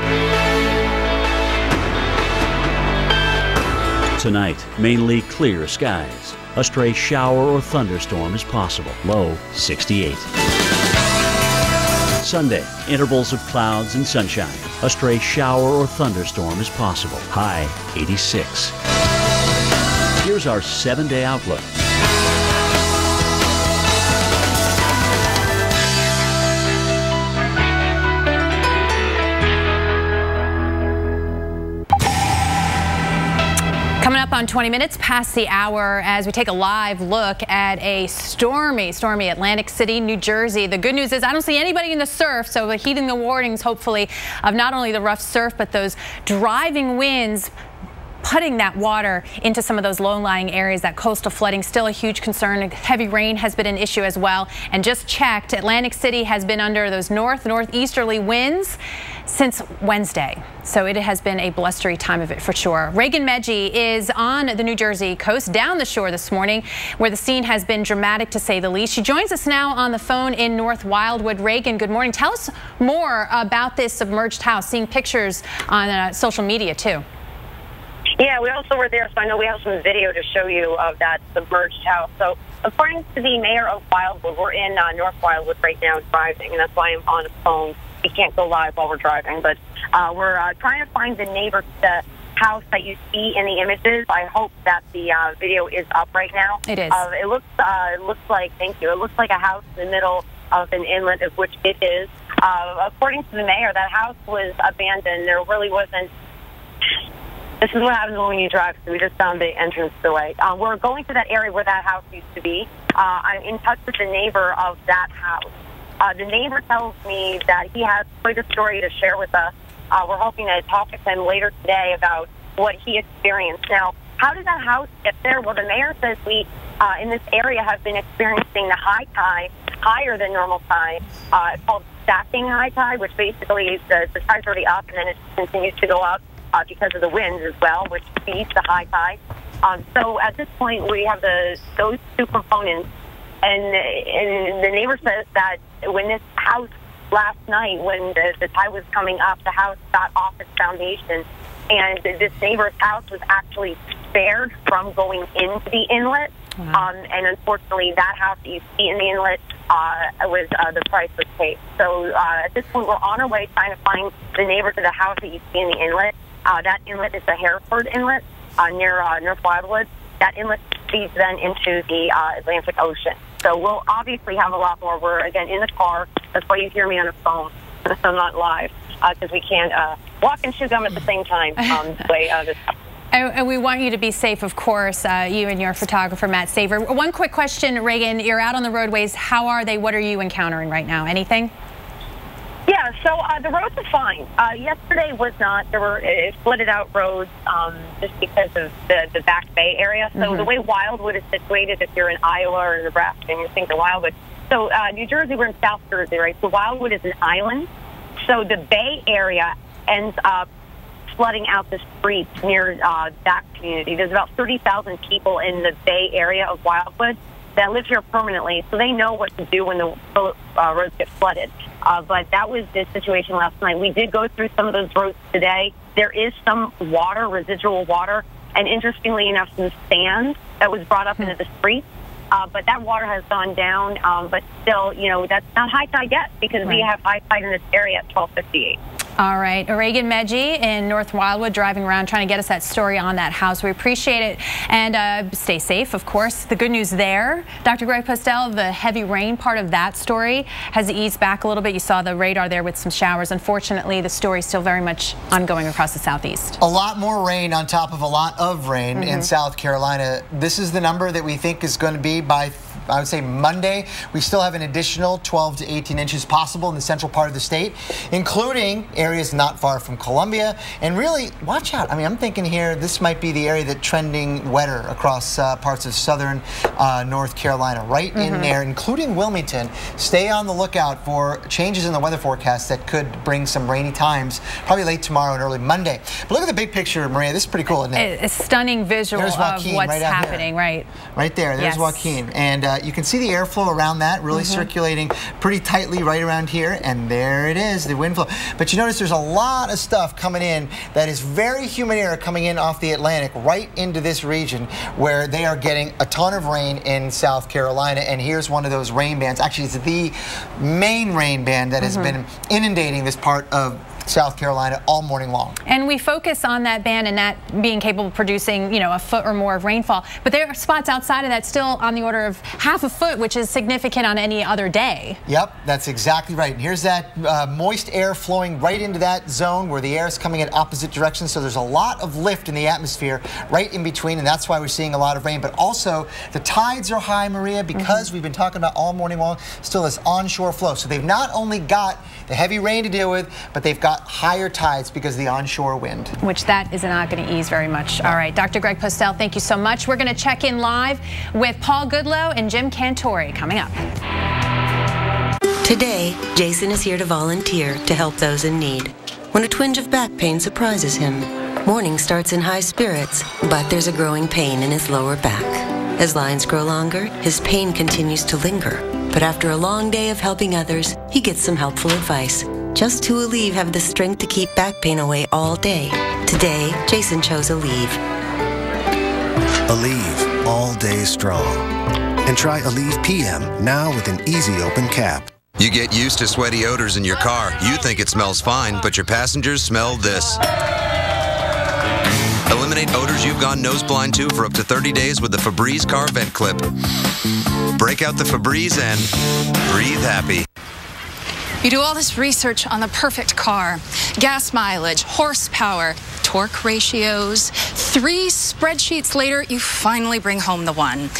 Tonight, mainly clear skies. A stray shower or thunderstorm is possible. Low 68. Sunday, intervals of clouds and sunshine. A stray shower or thunderstorm is possible. High 86. Here's our seven day outlook. On 20 minutes past the hour as we take a live look at a stormy, stormy Atlantic City, New Jersey. The good news is I don't see anybody in the surf, so heeding the warnings, hopefully, of not only the rough surf, but those driving winds putting that water into some of those low-lying areas, that coastal flooding, still a huge concern. Heavy rain has been an issue as well. And just checked, Atlantic City has been under those north, northeasterly winds since Wednesday. So it has been a blustery time of it for sure. Reagan Medgie is on the New Jersey coast down the shore this morning where the scene has been dramatic to say the least. She joins us now on the phone in North Wildwood. Reagan, good morning. Tell us more about this submerged house, seeing pictures on uh, social media too. Yeah, we also were there, so I know we have some video to show you of that submerged house. So, according to the mayor of Wildwood, we're in uh, North Wildwood right now driving, and that's why I'm on the phone. We can't go live while we're driving, but uh, we're uh, trying to find the neighbor the house that you see in the images. I hope that the uh, video is up right now. It is. Uh, it looks, uh, it looks like, thank you, it looks like a house in the middle of an inlet, of which it is. Uh, according to the mayor, that house was abandoned. There really wasn't this is what happens when you drive. So we just found the entrance delay. Uh, we're going to that area where that house used to be. Uh, I'm in touch with the neighbor of that house. Uh, the neighbor tells me that he has quite a story to share with us. Uh, we're hoping to talk with him later today about what he experienced. Now, how did that house get there? Well, the mayor says we uh, in this area have been experiencing the high tide higher than normal tide. Uh, it's called stacking high tide, which basically the, the tide's already up and then it continues to go up uh, because of the winds as well, which feeds the high tide. Um, so at this point, we have the those two components, and, and the neighbor says that when this house last night, when the, the tide was coming up, the house got off its foundation, and this neighbor's house was actually spared from going into the inlet. Um, and unfortunately, that house that you see in the inlet uh, was uh, the price was paid. So uh, at this point, we're on our way trying to find the neighbor to the house that you see in the inlet. Uh, that inlet is the Hereford Inlet uh, near uh, Wildwood. That inlet feeds then into the uh, Atlantic Ocean. So we'll obviously have a lot more. We're again in the car. That's why you hear me on the phone. I'm not live because we can't uh, walk and chew gum at the same time. Um, way uh, this. And and we want you to be safe, of course, uh, you and your photographer, Matt Saver. One quick question, Reagan. You're out on the roadways. How are they? What are you encountering right now? Anything? Yeah, so uh, the roads are fine. Uh, yesterday was not. There were uh, flooded out roads um, just because of the, the Back Bay area. So Mhm. the way Wildwood is situated, if you're in Iowa or Nebraska and you think of Wildwood, so uh, New Jersey, we're in South Jersey, right? So Wildwood is an island. So the Bay area ends up flooding out the streets near uh, that community. There's about 30,000 people in the Bay area of Wildwood. That live here permanently, so they know what to do when the uh, roads get flooded. Uh, but that was the situation last night. We did go through some of those roads today. There is some water, residual water, and interestingly enough, some sand that was brought up into the streets. Uh, but that water has gone down. Um, but still, you know, that's not high tide yet because we have high tide in this area at 1258. All right, Reagan Medgie in North Wildwood driving around trying to get us that story on that house. We appreciate it and uh, stay safe, of course. The good news there, Dr. Greg Postel, the heavy rain part of that story has eased back a little bit. You saw the radar there with some showers. Unfortunately, the story is still very much ongoing across the southeast. A lot more rain on top of a lot of rain in Mhm. South Carolina. This is the number that we think is going to be by, I would say, Monday. We still have an additional 12 to 18 inches possible in the central part of the state, including areas not far from Columbia. And really, watch out. I mean, I'm thinking here, this might be the area that trending wetter across uh, parts of southern uh, North Carolina, right in Mhm. there, including Wilmington. Stay on the lookout for changes in the weather forecast that could bring some rainy times, probably late tomorrow and early Monday. But look at the big picture, Maria. This is pretty cool, isn't it? A, stunning visual of what's right happening, right? Right there, there's Yes. Joaquin. And uh, you can see the airflow around that really Mhm. circulating pretty tightly right around here. And there it is, the wind flow. But you notice there's a lot of stuff coming in that is very humid air coming in off the Atlantic right into this region where they are getting a ton of rain in South Carolina. And here's one of those rain bands. Actually, it's the main rain band that has Mhm. been inundating this part of South Carolina all morning long. And we focus on that band and that being capable of producing, you know, a foot or more of rainfall. But there are spots outside of that still on the order of half a foot, which is significant on any other day. Yep, that's exactly right. And here's that uh, moist air flowing right into that zone where the air is coming in opposite directions. So there's a lot of lift in the atmosphere right in between, and that's why we're seeing a lot of rain. But also, the tides are high, Maria, because we've been talking about all morning long, still this onshore flow. So they've not only got the heavy rain to deal with, but they've got higher tides because of the onshore wind. Which that is not going to ease very much. All right, Dr. Greg Postel, thank you so much. We're going to check in live with Paul Goodloe and Jim Cantore coming up. Today, Jason is here to volunteer to help those in need. When a twinge of back pain surprises him, morning starts in high spirits, but there's a growing pain in his lower back. As lines grow longer, his pain continues to linger. But after a long day of helping others, he gets some helpful advice. Just to Aleve have the strength to keep back pain away all day. Today, Jason chose Aleve. Aleve, all day strong. And try Aleve PM now with an easy open cap. You get used to sweaty odors in your car. You think it smells fine, but your passengers smell this. Eliminate odors you've gone nose blind to for up to 30 days with the Febreze car vent clip. Break out the Febreze and breathe happy. You do all this research on the perfect car gas mileage, horsepower, torque ratios. Three spreadsheets later, you finally bring home the one,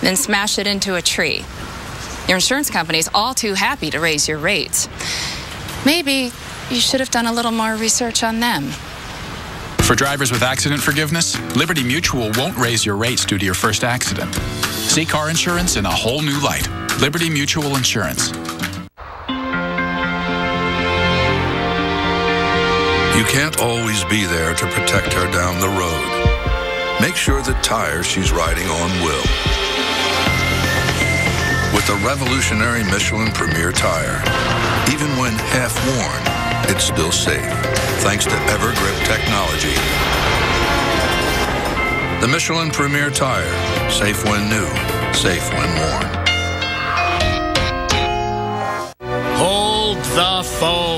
then smash it into a tree. Your insurance company's all too happy to raise your rates. Maybe you should have done a little more research on them. For drivers with accident forgiveness, Liberty Mutual won't raise your rates due to your first accident. See car insurance in a whole new light. Liberty Mutual Insurance. You can't always be there to protect her down the road. Make sure the tire she's riding on will. With the revolutionary Michelin Premier tire, even when half worn, it's still safe thanks to Evergrip technology. The Michelin Premier tire, safe when new, safe when worn. Hold the phone.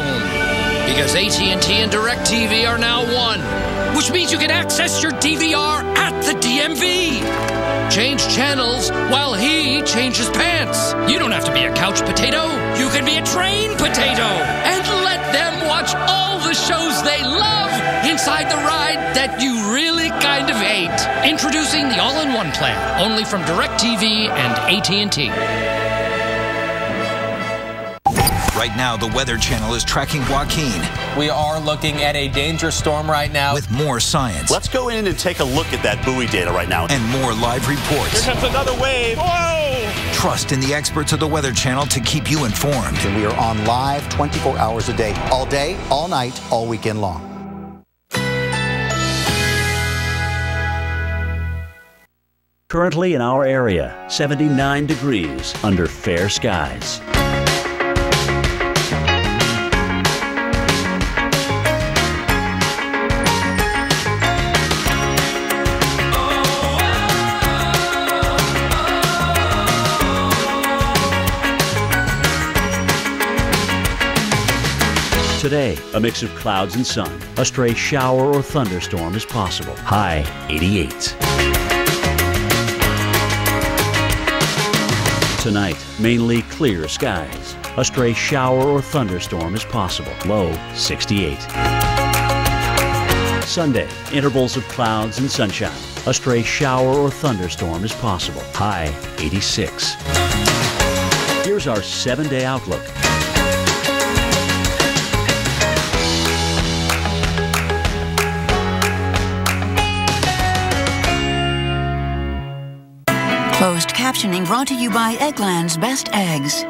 Because AT&T and DirecTV are now one. Which means you can access your DVR at the DMV. Change channels while he changes pants. You don't have to be a couch potato. You can be a train potato. And let them watch all the shows they love inside the ride that you really kind of hate. Introducing the all-in-one plan, only from DirecTV and AT&T. Right now, the Weather Channel is tracking Joaquin. We are looking at a dangerous storm right now. With more science. Let's go in and take a look at that buoy data right now. And more live reports. Here comes another wave. Whoa! Trust in the experts of the Weather Channel to keep you informed. And we are on live 24 hours a day, all day, all night, all weekend long. Currently in our area, 79 degrees under fair skies. Today, a mix of clouds and sun. A stray shower or thunderstorm is possible. High 88. Tonight, mainly clear skies. A stray shower or thunderstorm is possible. Low 68. Sunday, intervals of clouds and sunshine. A stray shower or thunderstorm is possible. High 86. Here's our seven day outlook. Closed captioning brought to you by Eggland's Best Eggs.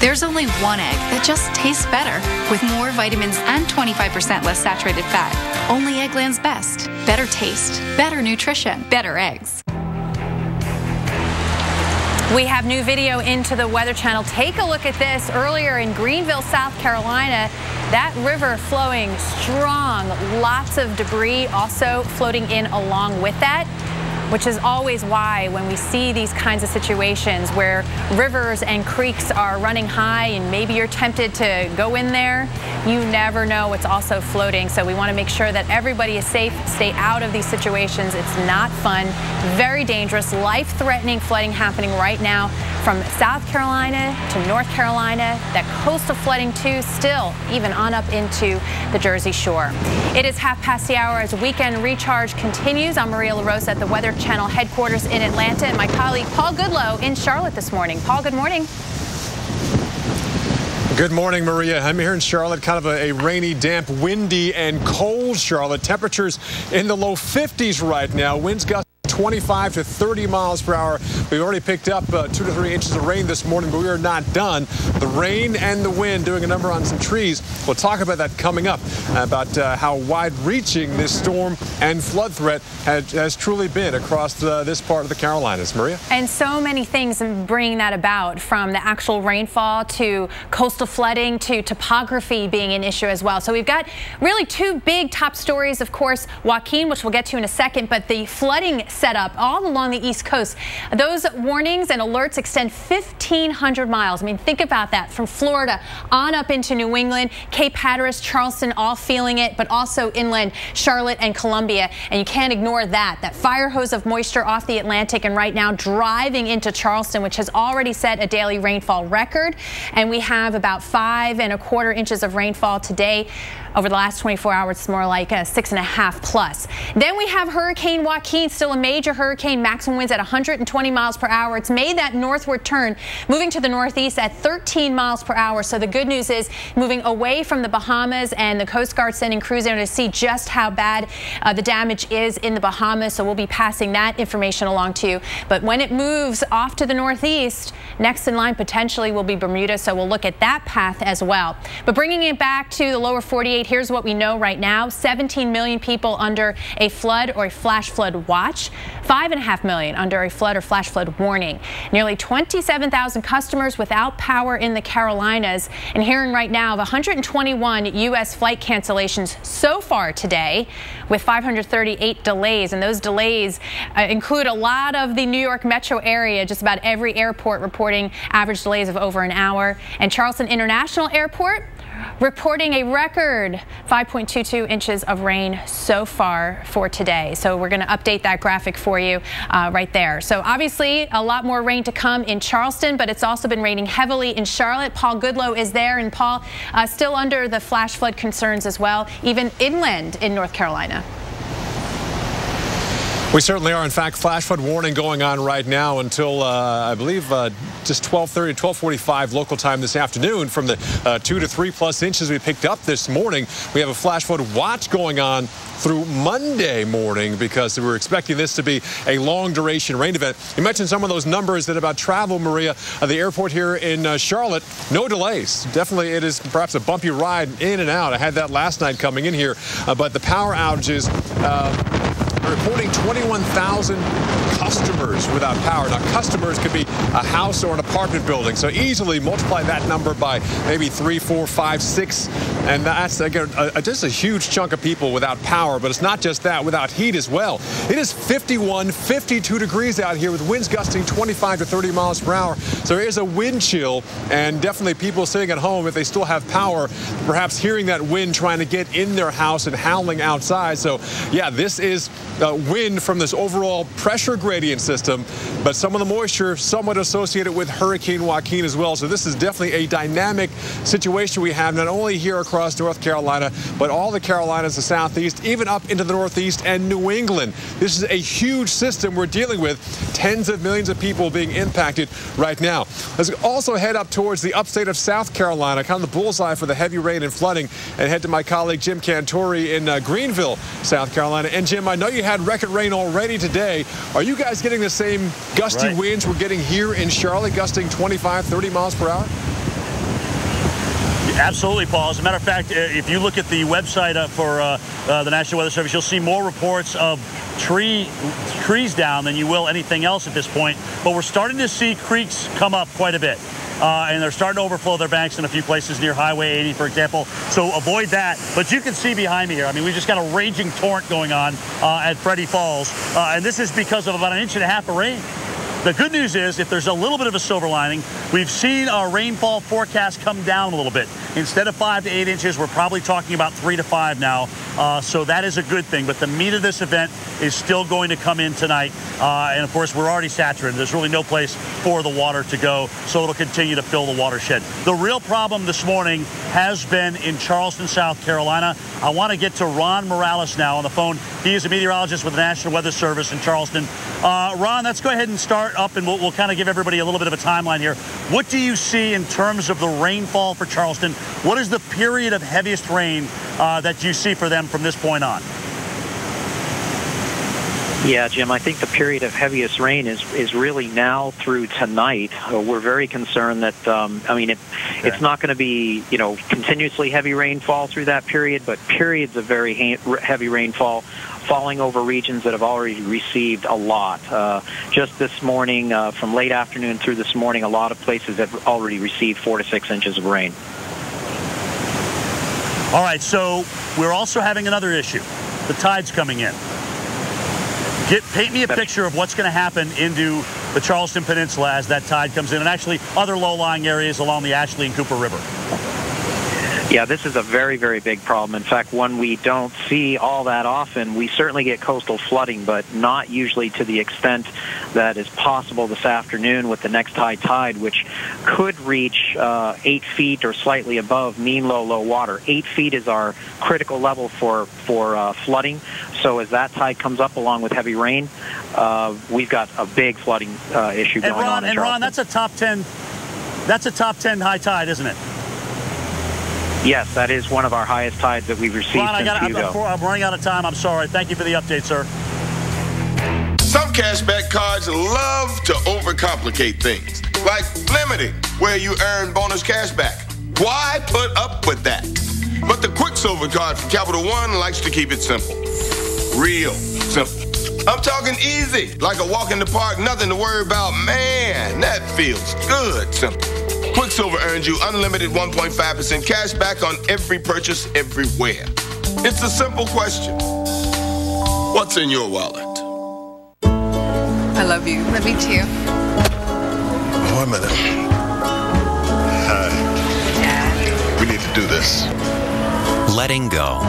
There's only one egg that just tastes better with more vitamins and 25% less saturated fat. Only Eggland's Best. Better taste, better nutrition, better eggs. We have new video into the Weather Channel. Take a look at this. Earlier in Greenville, South Carolina, that river flowing strong. Lots of debris also floating in along with that which is always why when we see these kinds of situations where rivers and creeks are running high and maybe you're tempted to go in there, you never know what's also floating. So we want to make sure that everybody is safe, stay out of these situations. It's not fun, very dangerous, life-threatening flooding happening right now from South Carolina to North Carolina, that coastal flooding too, still even on up into the Jersey Shore. It is half past the hour as weekend recharge continues. I'm Maria LaRosa at the Weather Channel headquarters in Atlanta and my colleague Paul Goodloe in Charlotte this morning. Paul, good morning. Good morning, Maria. I'm here in Charlotte, kind of a, a, rainy, damp, windy, and cold Charlotte. Temperatures in the low 50s right now. Winds gusting 25 to 30 miles per hour. We've already picked up uh, two to three inches of rain this morning, but we are not done. The rain and the wind doing a number on some trees. We'll talk about that coming up, about uh, how wide-reaching this storm and flood threat has, has truly been across the, this part of the Carolinas. Maria? And so many things bringing that about, from the actual rainfall to coastal flooding to topography being an issue as well. So we've got really two big top stories, of course, Joaquin, which we'll get to in a second, but the flooding set up all along the East Coast. Those warnings and alerts extend 1,500 miles. I mean, think about that from Florida on up into New England, Cape Hatteras, Charleston, all feeling it, but also inland, Charlotte and Columbia. And you can't ignore that. That fire hose of moisture off the Atlantic and right now driving into Charleston, which has already set a daily rainfall record. And we have about five and a quarter inches of rainfall today. Over the last 24 hours, it's more like a six and a half plus. Then we have Hurricane Joaquin, still a major hurricane, maximum winds at 120 miles per hour. It's made that northward turn, moving to the northeast at 13 miles per hour. So the good news is moving away from the Bahamas and the Coast Guard sending crews in to see just how bad uh, the damage is in the Bahamas. So we'll be passing that information along to you. But when it moves off to the northeast, next in line potentially will be Bermuda. So we'll look at that path as well. But bringing it back to the lower 48 here's what we know right now. 17 million people under a flood or a flash flood watch. Five and a half million under a flood or flash flood warning. Nearly 27,000 customers without power in the Carolinas. And hearing right now of 121 U.S. flight cancellations so far today with 538 delays. And those delays uh, include a lot of the New York metro area, just about every airport reporting average delays of over an hour. And Charleston International Airport reporting a record 5.22 inches of rain so far for today. So we're going to update that graphic for you uh, right there. So obviously a lot more rain to come in Charleston, but it's also been raining heavily in Charlotte. Paul Goodloe is there, and Paul uh, still under the flash flood concerns as well, even inland in North Carolina. We certainly are. In fact, flash flood warning going on right now until, uh, I believe, uh, just 1230 to 1245 local time this afternoon from the uh, two to three plus inches we picked up this morning. We have a flash flood watch going on through Monday morning because we were expecting this to be a long duration rain event. You mentioned some of those numbers that about travel, Maria. Uh, the airport here in uh, Charlotte, no delays. Definitely it is perhaps a bumpy ride in and out. I had that last night coming in here, uh, but the power outages reporting 21,000 customers without power. Now, customers could be a house or an apartment building, so easily multiply that number by maybe three, four, five, six, and that's again a, just a huge chunk of people without power. But it's not just that, without heat as well. It is 51, 52 degrees out here with winds gusting 25 to 30 miles per hour. So there is a wind chill, and definitely people sitting at home, if they still have power, perhaps hearing that wind trying to get in their house and howling outside. So, yeah, this is uh, wind from this overall pressure gradient system, but some of the moisture somewhat associated with Hurricane Joaquin as well. So this is definitely a dynamic situation we have not only here across North Carolina, but all the Carolinas, the Southeast, even up into the Northeast and New England. This is a huge system we're dealing with. Tens of millions of people being impacted right now. Let's also head up towards the upstate of South Carolina, kind of the bullseye for the heavy rain and flooding, and head to my colleague Jim Cantore in uh, Greenville, South Carolina. And Jim, I know you had record rain already today. Are you guys getting the same gusty right. winds we're getting here in Charlotte, gusting 25, 30 miles per hour? Absolutely, Paul. As a matter of fact, uh, if you look at the website uh, for uh, the National Weather Service, you'll see more reports of tree trees down than you will anything else at this point. But we're starting to see creeks come up quite a bit. Uh, and they're starting to overflow their banks in a few places near Highway 80, for example. So avoid that. But you can see behind me here. I mean, we just got a raging torrent going on uh, at Reedy Falls, uh, and this is because of about an inch and a half of rain. The good news is, if there's a little bit of a silver lining, we've seen our rainfall forecast come down a little bit. Instead of five to eight inches, we're probably talking about three to five now. Uh, so that is a good thing. But the meat of this event is still going to come in tonight. Uh, and of course, we're already saturated. There's really no place for the water to go. So it'll continue to fill the watershed. The real problem this morning has been in Charleston, South Carolina. I want to get to Ron Morales now on the phone. He is a meteorologist with the National Weather Service in Charleston. Uh, Ron, let's go ahead and start up and we'll, we'll kind of give everybody a little bit of a timeline here. What do you see in terms of the rainfall for Charleston? What is the period of heaviest rain uh, that you see for them from this point on? Yeah, Jim, I think the period of heaviest rain is is really now through tonight. Uh, we're very concerned that um, I mean it, okay. it's not going to be you know continuously heavy rainfall through that period, but periods of very heavy rainfall falling over regions that have already received a lot. Uh, just this morning, uh, from late afternoon through this morning, a lot of places have already received four to six inches of rain. All right, so we're also having another issue. The tide's coming in. Get, paint me a picture of what's going to happen into the Charleston Peninsula as that tide comes in, and actually other low-lying areas along the Ashley and Cooper River. Yeah, this is a very, very big problem. In fact, one we don't see all that often. We certainly get coastal flooding, but not usually to the extent that is possible this afternoon with the next high tide, which could reach uh, eight feet or slightly above mean low, low water. Eight feet is our critical level for, for uh, flooding. So as that tide comes up along with heavy rain, uh, we've got a big flooding uh, issue and going Ron, on. and Ron, that's a top 10, that's a top 10 high tide, isn't it? Yes, that is one of our highest tides that we've received Ron, I got, I'm, I'm running out of time. I'm sorry. Thank you for the update, sir. Some cashback cards love to overcomplicate things, like limiting where you earn bonus cashback. Why put up with that? But the Quicksilver card from Capital One likes to keep it simple. Real simple. I'm talking easy, like a walk in the park, nothing to worry about. Man, that feels good simple. Quicksilver earns you unlimited 1.5% cash back on every purchase everywhere. It's a simple question. What's in your wallet? I love you. Love you too. Oh, one minute. Hi. Dad. We need to do this. Letting go.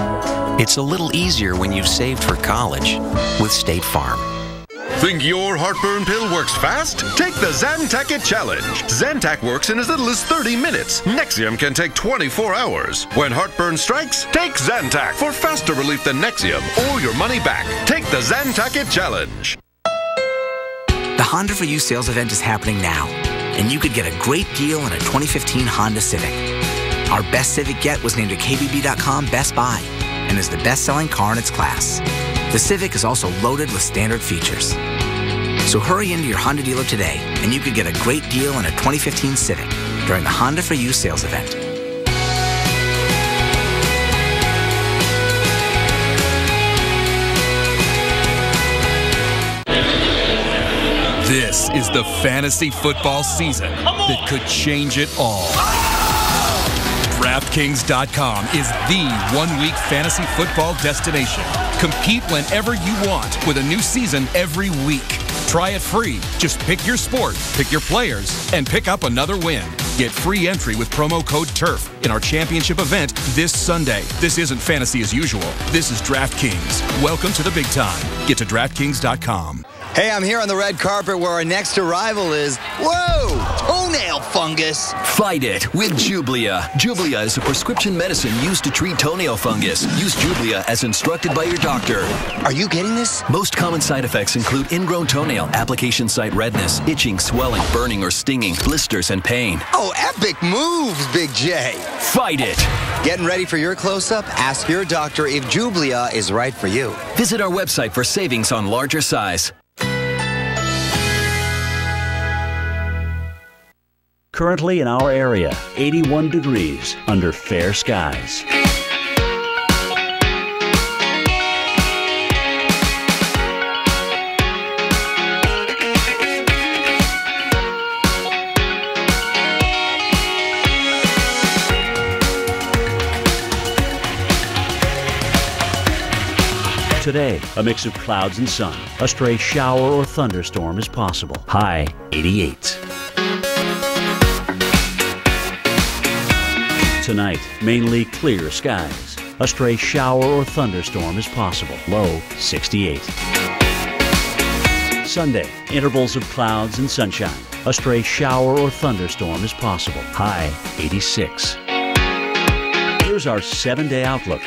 It's a little easier when you've saved for college with State Farm. Think your heartburn pill works fast? Take the Zantac Challenge. Zantac works in as little as 30 minutes. Nexium can take 24 hours. When heartburn strikes, take Zantac for faster relief than Nexium or your money back. Take the Zantac Challenge. The Honda for You sales event is happening now, and you could get a great deal on a 2015 Honda Civic. Our best Civic yet was named a KBB.com Best Buy and is the best selling car in its class. The Civic is also loaded with standard features. So hurry into your Honda dealer today and you could get a great deal on a 2015 Civic during the Honda for You sales event. This is the fantasy football season that could change it all. DraftKings.com is the one week fantasy football destination. Compete whenever you want with a new season every week. Try it free. Just pick your sport, pick your players, and pick up another win. Get free entry with promo code TURF in our championship event this Sunday. This isn't fantasy as usual. This is DraftKings. Welcome to the big time. Get to DraftKings.com. Hey, I'm here on the red carpet where our next arrival is. Whoa! Toenail fungus! Fight it with Jublia. Jublia is a prescription medicine used to treat toenail fungus. Use Jublia as instructed by your doctor. Are you getting this? Most common side effects include ingrown toenail, application site redness, itching, swelling, burning or stinging, blisters, and pain. Oh, epic moves, Big J! Fight it! Getting ready for your close up? Ask your doctor if Jublia is right for you. Visit our website for savings on larger size. Currently in our area, 81 degrees under fair skies. Today, a mix of clouds and sun. A stray shower or thunderstorm is possible. High 88. Tonight, mainly clear skies. A stray shower or thunderstorm is possible. Low 68. Sunday, intervals of clouds and sunshine. A stray shower or thunderstorm is possible. High 86. Here's our seven day outlook.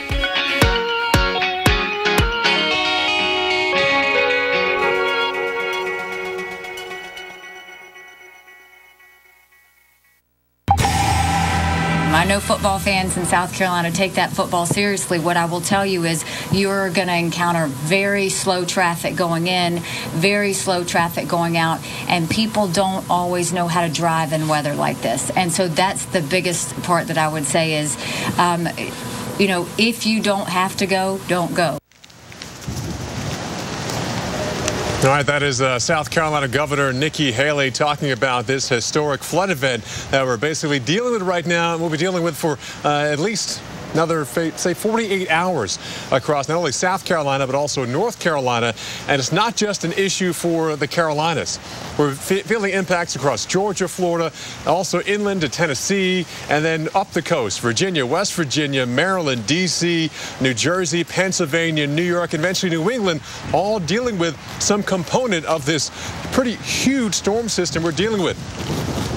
I know football fans in South Carolina take that football seriously. What I will tell you is you're going to encounter very slow traffic going in, very slow traffic going out, and people don't always know how to drive in weather like this. And so that's the biggest part that I would say is, um, you know, if you don't have to go, don't go. All right, that is uh, South Carolina Governor Nikki Haley talking about this historic flood event that we're basically dealing with right now and we'll be dealing with for uh, at least another, say, 48 hours across not only South Carolina, but also North Carolina. And it's not just an issue for the Carolinas. We're feeling impacts across Georgia, Florida, also inland to Tennessee, and then up the coast, Virginia, West Virginia, Maryland, D.C., New Jersey, Pennsylvania, New York, and eventually New England, all dealing with some component of this pretty huge storm system we're dealing with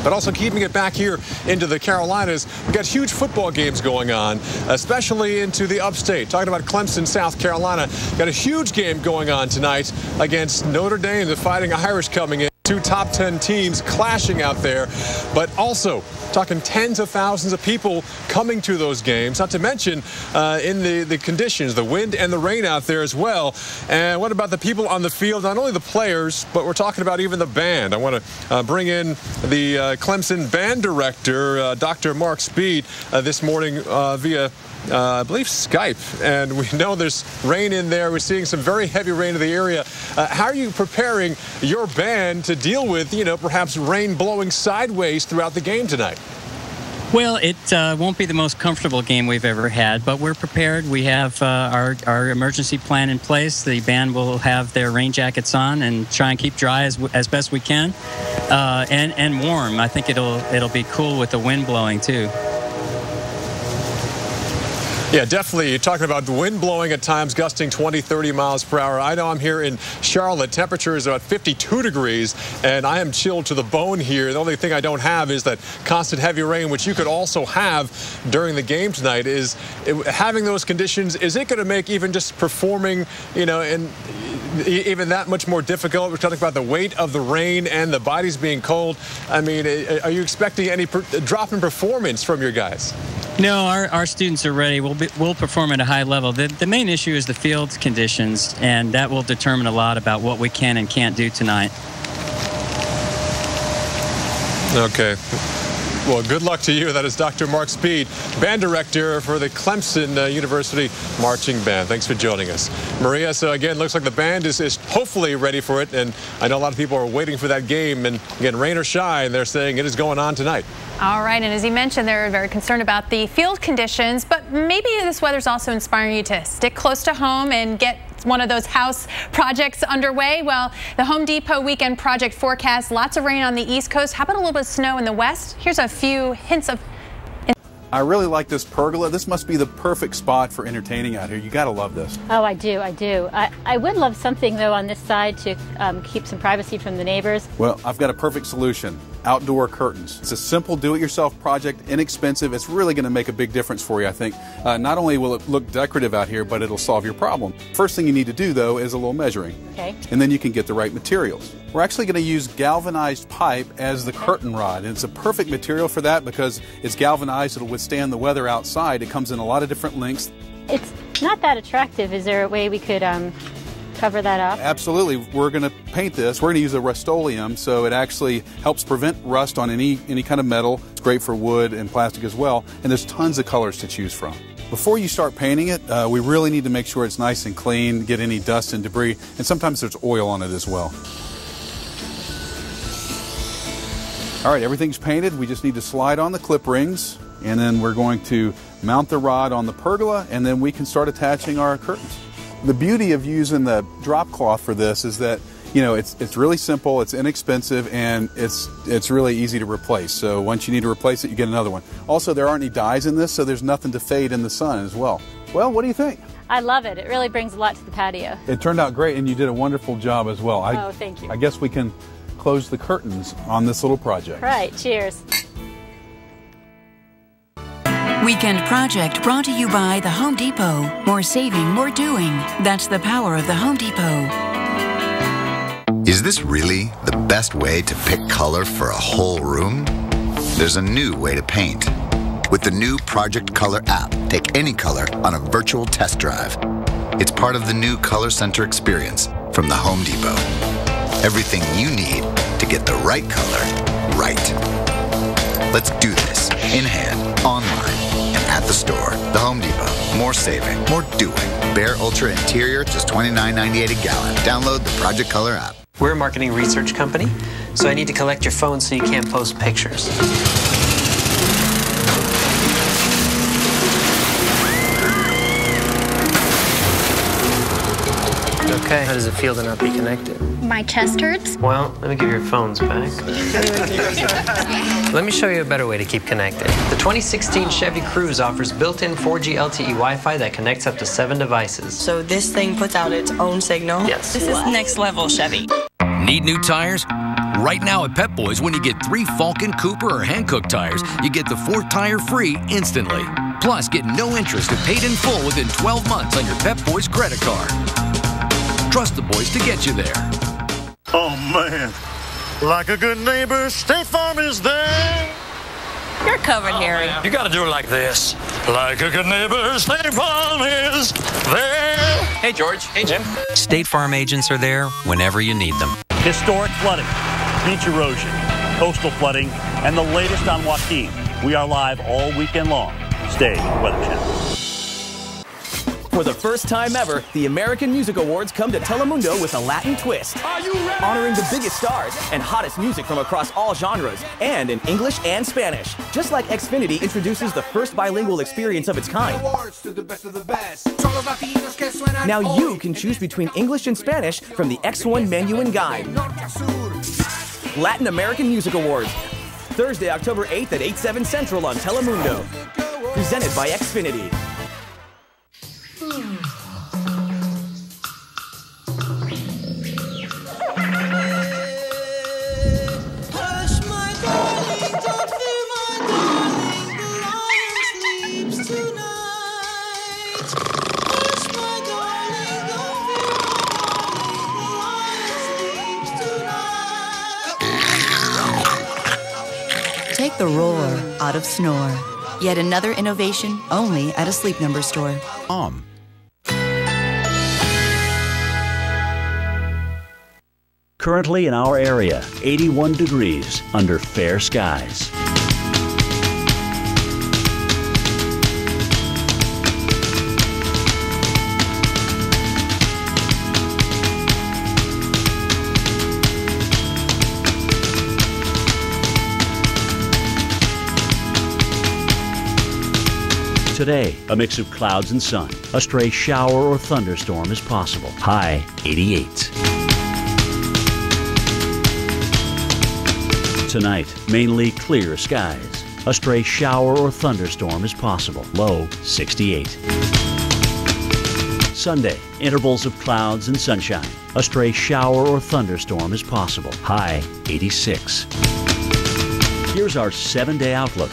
but also keeping it back here into the Carolinas. We've got huge football games going on, especially into the upstate. Talking about Clemson, South Carolina. Got a huge game going on tonight against Notre Dame, the Fighting Irish coming in. Two top 10 teams clashing out there, but also talking tens of thousands of people coming to those games, not to mention uh, in the, the conditions, the wind and the rain out there as well. And what about the people on the field? Not only the players, but we're talking about even the band. I want to uh, bring in the uh, Clemson band director, uh, Dr. Mark Spede, uh, this morning uh, via uh, I believe Skype, and we know there's rain in there. We're seeing some very heavy rain in the area. Uh, how are you preparing your band to deal with, you know, perhaps rain blowing sideways throughout the game tonight? Well, it uh, won't be the most comfortable game we've ever had, but we're prepared. We have uh, our, our emergency plan in place. The band will have their rain jackets on and try and keep dry as, as best we can, uh, and and warm. I think it'll it'll be cool with the wind blowing too. Yeah, definitely. You're talking about the wind blowing at times, gusting 20, 30 miles per hour. I know I'm here in Charlotte. Temperature is about 52 degrees, and I am chilled to the bone here. The only thing I don't have is that constant heavy rain, which you could also have during the game tonight. Is it, having those conditions, is it going to make even just performing, you know, and even that much more difficult? We're talking about the weight of the rain and the bodies being cold. I mean, are you expecting any drop in performance from your guys? No, our, our students are ready. We'll, be, we'll perform at a high level. The, the main issue is the field conditions, and that will determine a lot about what we can and can't do tonight. Okay. Well, good luck to you. That is Dr. Mark Spede, band director for the Clemson uh, University Marching Band. Thanks for joining us. Maria, so again, looks like the band is, is hopefully ready for it. And I know a lot of people are waiting for that game. And again, rain or shine, they're saying it is going on tonight. All right, and as you mentioned, they're very concerned about the field conditions, but maybe this weather's also inspiring you to stick close to home and get one of those house projects underway. Well, the Home Depot weekend project forecast, lots of rain on the East Coast. How about a little bit of snow in the West? Here's a few hints of I really like this pergola. This must be the perfect spot for entertaining out here. You got to love this. Oh, I do, I do. I, I would love something, though, on this side to um, keep some privacy from the neighbors. Well, I've got a perfect solution outdoor curtains. It's a simple do it yourself project, inexpensive. It's really going to make a big difference for you, I think. Uh, not only will it look decorative out here, but it'll solve your problem. First thing you need to do, though, is a little measuring. Okay. And then you can get the right materials. We're actually going to use galvanized pipe as the curtain rod. And it's a perfect material for that because it's galvanized, it'll withstand the weather outside. It comes in a lot of different lengths. It's not that attractive. Is there a way we could um, cover that up? Absolutely. We're going to paint this. We're going to use a Rust-Oleum, so it actually helps prevent rust on any, any kind of metal. It's great for wood and plastic as well, and there's tons of colors to choose from. Before you start painting it, uh, we really need to make sure it's nice and clean, get any dust and debris, and sometimes there's oil on it as well. All right, everything's painted. We just need to slide on the clip rings, and then we're going to mount the rod on the pergola, and then we can start attaching our curtains. The beauty of using the drop cloth for this is that you know it's it's really simple, it's inexpensive, and it's it's really easy to replace. So once you need to replace it, you get another one. Also, there aren't any dyes in this, so there's nothing to fade in the sun as well. Well, what do you think? I love it. It really brings a lot to the patio. It turned out great, and you did a wonderful job as well. I, oh, thank you. I guess we can close the curtains on this little project. Right. Cheers. Weekend Project brought to you by the Home Depot. More saving, more doing. That's the power of the Home Depot. Is this really the best way to pick color for a whole room? There's a new way to paint. With the new Project Color app, take any color on a virtual test drive. It's part of the new Color Center experience from the Home Depot. Everything you need to get the right color right. Let's do this in hand, online, and at the store. The Home Depot. More saving, more doing. Bare Ultra Interior, just $29.98 a gallon. Download the Project Color app. We're a marketing research company, so I need to collect your phone so you can't post pictures. Okay, how does it feel to not be connected? My chest hurts. Well, let me give your phones back. let me show you a better way to keep connected. The 2016 Chevy Cruze offers built-in 4G LTE Wi-Fi that connects up to seven devices. So this thing puts out its own signal? Yes. This is next level Chevy. Need new tires? Right now at Pep Boys, when you get three Falken, Cooper, or Hankook tires, you get the fourth tire free instantly. Plus, get no interest and paid in full within 12 months on your Pep Boys credit card. Trust the boys to get you there. Oh, man. Like a good neighbor, State Farm is there. You're covered, oh, Harry. Man. You gotta do it like this. Like a good neighbor, State Farm is there. Hey, George. Hey, Jim. State Farm agents are there whenever you need them. Historic flooding, beach erosion, coastal flooding, and the latest on Joaquin. We are live all weekend long. Stay with the Weather Channel. For the first time ever, the American Music Awards come to Telemundo with a Latin twist. Honoring the biggest stars and hottest music from across all genres, and in English and Spanish. Just like Xfinity introduces the first bilingual experience of its kind. Now you can choose between English and Spanish from the X1 menu and guide. Latin American Music Awards. Thursday, October 8th at 8, 7 Central on Telemundo. Presented by Xfinity. Take the roar out of snore. Yet another innovation only at a Sleep Number store. Um. Currently in our area, 81 degrees under fair skies. today, a mix of clouds and sun. A stray shower or thunderstorm is possible. High 88. Tonight, mainly clear skies. A stray shower or thunderstorm is possible. Low 68. Sunday, intervals of clouds and sunshine. A stray shower or thunderstorm is possible. High 86. Here's our seven day outlook.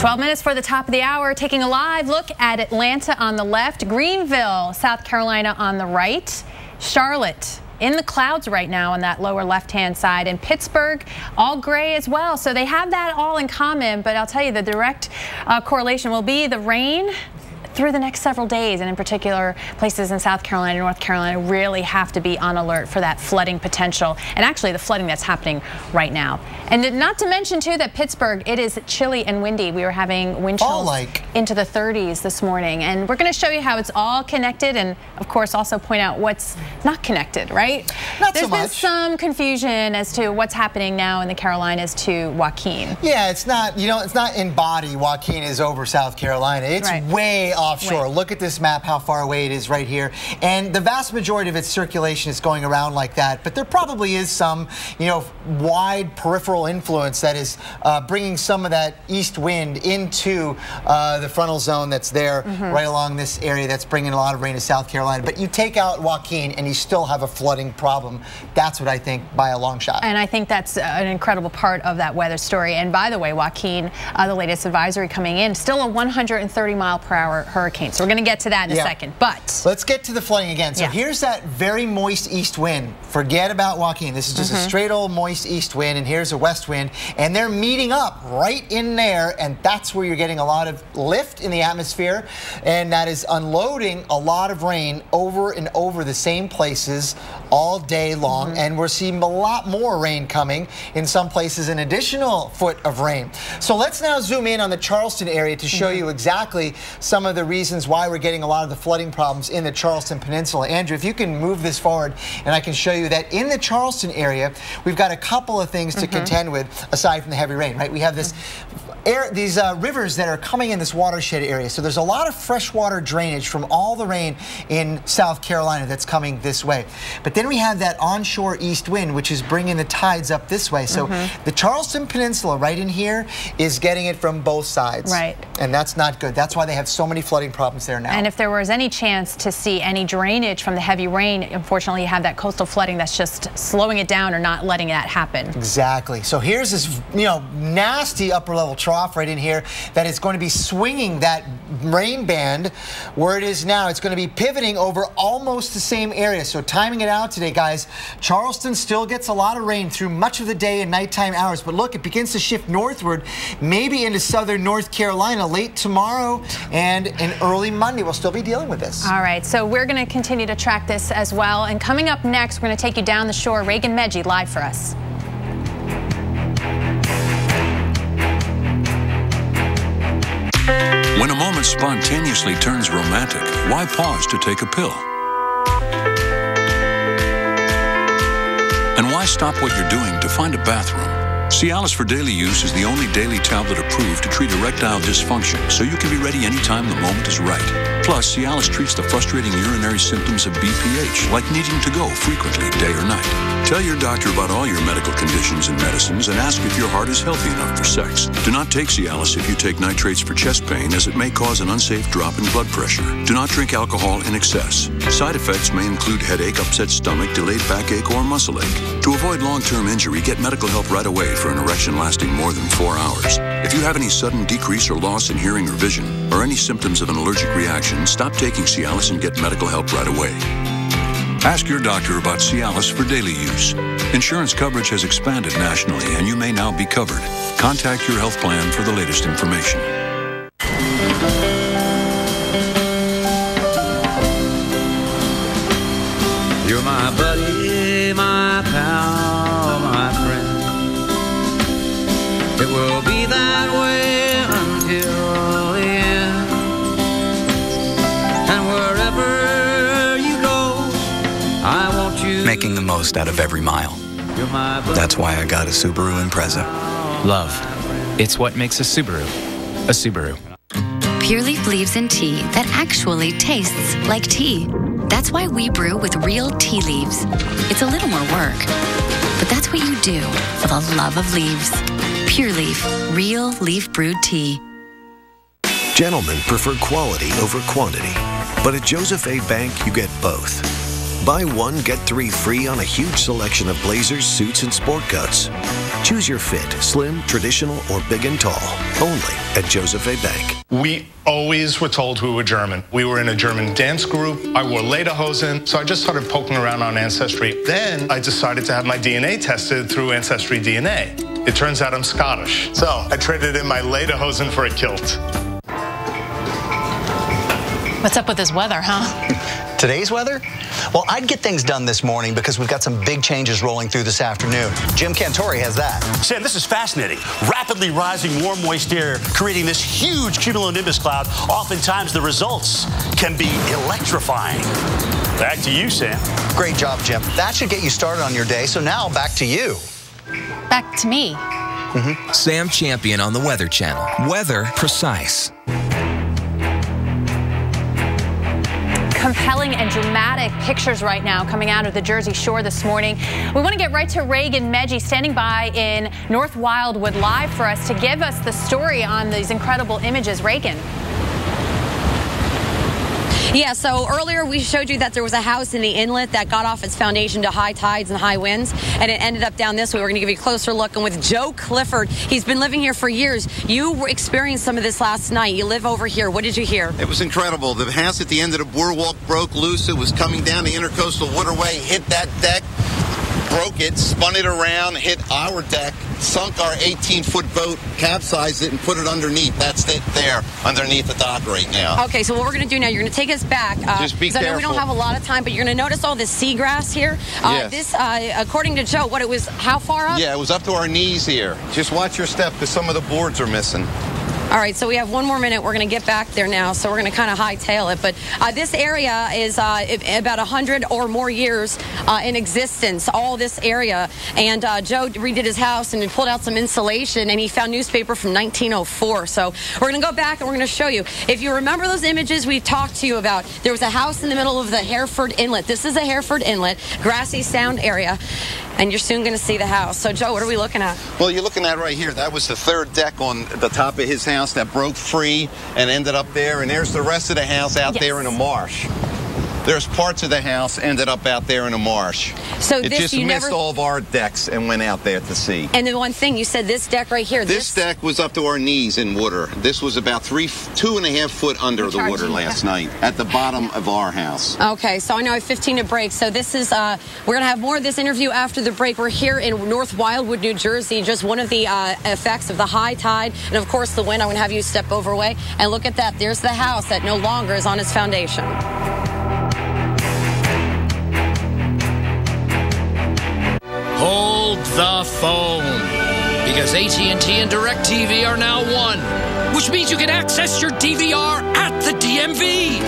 Twelve minutes for the top of the hour, taking a live look at Atlanta on the left, Greenville, South Carolina on the right, Charlotte in the clouds right now on that lower left hand side and Pittsburgh all gray as well. So they have that all in common but I'll tell you the direct uh, correlation will be the rain through the next several days, and in particular, places in South Carolina and North Carolina really have to be on alert for that flooding potential, and actually the flooding that's happening right now. And not to mention, too, that Pittsburgh, it is chilly and windy. We were having wind chills like. into the 30s this morning, and we're going to show you how it's all connected, and of course, also point out what's not connected, right? Not There's so been much. some confusion as to what's happening now in the Carolinas to Joaquin. Yeah, it's not, you know, it's not in body. Joaquin is over South Carolina. It's Right. way offshore. Way. Look at this map, how far away it is right here. And the vast majority of its circulation is going around like that. But there probably is some, you know, wide peripheral influence that is uh, bringing some of that east wind into uh, the frontal zone that's there Mhm. right along this area that's bringing a lot of rain to South Carolina. But you take out Joaquin and you still have a flooding problem. That's what I think by a long shot. And I think that's an incredible part of that weather story. And by the way, Joaquin, uh, the latest advisory coming in, still a 130 mile per hour hurricane. So we're going to get to that in Yeah. a second. But let's get to the flooding again. So Yeah. here's that very moist east wind. Forget about Joaquin. This is just a Mhm. straight old moist east wind, and here's a west wind, and they're meeting up right in there, and that's where you're getting a lot of lift in the atmosphere, and that is unloading a lot of rain over and over the same places all day long, and we're seeing a lot more rain coming in some places, an additional foot of rain. So let's now zoom in on the Charleston area to show you exactly some of the reasons why we're getting a lot of the flooding problems in the Charleston Peninsula. Andrew, if you can move this forward, and I can show you that in the Charleston area, we've got a couple of things to Mhm. contend with aside from the heavy rain, right? We have this air, these uh, rivers that are coming in this watershed area. So there's a lot of freshwater drainage from all the rain in South Carolina that's coming this way. But then we have that onshore east wind, which is bringing the tides up this way. So Mhm. the Charleston Peninsula right in here is getting it from both sides. Right. And that's not good. That's why they have so many flooding problems there now. And if there was any chance to see any drainage from the heavy rain, unfortunately, you have that coastal flooding that's just slowing it down or not letting that happen. Exactly. So here's this, you know, nasty upper level trough right in here that is going to be swinging that rain band where it is now. It's going to be pivoting over almost the same area. So timing it out today, guys, Charleston still gets a lot of rain through much of the day and nighttime hours. But look, it begins to shift northward, maybe into southern North Carolina late tomorrow and in early Monday. We'll still be dealing with this. All right, so we're going to continue to track this as well. And coming up next, we're going to take you down the shore. Reagan Medgie live for us. When a moment spontaneously turns romantic, why pause to take a pill? And why stop what you're doing to find a bathroom? Cialis for daily use is the only daily tablet approved to treat erectile dysfunction, so you can be ready anytime the moment is right. Plus, Cialis treats the frustrating urinary symptoms of BPH, like needing to go frequently, day or night. Tell your doctor about all your medical conditions and medicines and ask if your heart is healthy enough for sex. Do not take Cialis if you take nitrates for chest pain, as it may cause an unsafe drop in blood pressure. Do not drink alcohol in excess. Side effects may include headache, upset stomach, delayed backache, or muscle ache. To avoid long term injury, get medical help right away for an erection lasting more than four hours. If you have any sudden decrease or loss in hearing or vision, or any symptoms of an allergic reaction, stop taking Cialis and get medical help right away. Ask your doctor about Cialis for daily use. Insurance coverage has expanded nationally and you may now be covered. Contact your health plan for the latest information. Most out of every mile. That's why I got a Subaru Impreza. Love. It's what makes a Subaru a Subaru. Pure Leaf leaves in tea that actually tastes like tea. That's why we brew with real tea leaves. It's a little more work, but that's what you do for the love of leaves. Pure Leaf, real leaf brewed tea. Gentlemen prefer quality over quantity, but at Joseph A. Bank, you get both. Buy one, get three free on a huge selection of blazers, suits, and sport coats. Choose your fit, slim, traditional, or big and tall, only at Joseph A. Bank. We always were told we were German. We were in a German dance group. I wore lederhosen, so I just started poking around on Ancestry. Then I decided to have my DNA tested through Ancestry DNA. It turns out I'm Scottish. So I traded in my lederhosen for a kilt. What's up with this weather, huh? Today's weather? Well, I'd get things done this morning because we've got some big changes rolling through this afternoon. Jim Cantore has that. Sam, this is fascinating. Rapidly rising warm, moist air creating this huge cumulonimbus cloud. Oftentimes, the results can be electrifying. Back to you, Sam. Great job, Jim. That should get you started on your day. So now back to you. Back to me. Mm-hmm. Sam Champion on the Weather Channel. Weather precise. Compelling and dramatic pictures right now coming out of the Jersey Shore this morning. We want to get right to Reagan Medgie standing by in North Wildwood Live for us to give us the story on these incredible images. Reagan. Yeah, so earlier we showed you that there was a house in the inlet that got off its foundation to high tides and high winds, and it ended up down this way. We're going to give you a closer look. And with Joe Clifford, he's been living here for years. You experienced some of this last night. You live over here. What did you hear? It was incredible. The house at the end of the boardwalk broke loose. It was coming down the intercoastal waterway, hit that deck, broke it, spun it around, hit our deck, sunk our 18 foot boat, capsized it, and put it underneath. That's it there underneath the dock right now. Okay, so what we're going to do now, you're going to take us back. Uh, Just be careful. I know we don't have a lot of time, but you're going to notice all this seagrass here. Uh, yes. This, uh, according to Joe, what it was, how far up? Yeah, it was up to our knees here. Just watch your step because some of the boards are missing. All right, so we have one more minute. We're going to get back there now, so we're going to kind of hightail it. But uh, this area is uh, about 100 or more years uh, in existence, all this area. And uh, Joe redid his house and pulled out some insulation, and he found newspaper from 1904. So we're going to go back and we're going to show you. If you remember those images we've talked to you about, there was a house in the middle of the Hereford Inlet. This is the Hereford Inlet, grassy sound area and you're soon going to see the house. So, Joe, what are we looking at? Well, you're looking at right here. That was the third deck on the top of his house that broke free and ended up there. And there's the rest of the house out yes. there in a marsh. There's parts of the house ended up out there in a marsh. So it this, just you missed never... all of our decks and went out there to sea. And the one thing you said, this deck right here. This, this... deck was up to our knees in water. This was about three, two and a half foot under the water last night at the bottom of our house. Okay, so I know I have 15 to break. So this is uh, we're gonna have more of this interview after the break. We're here in North Wildwood, New Jersey. Just one of the uh, effects of the high tide and of course the wind. I'm gonna have you step over way and look at that. There's the house that no longer is on its foundation. Hold the phone. Because AT&T and DirecTV are now one, which means you can access your DVR at the DMV.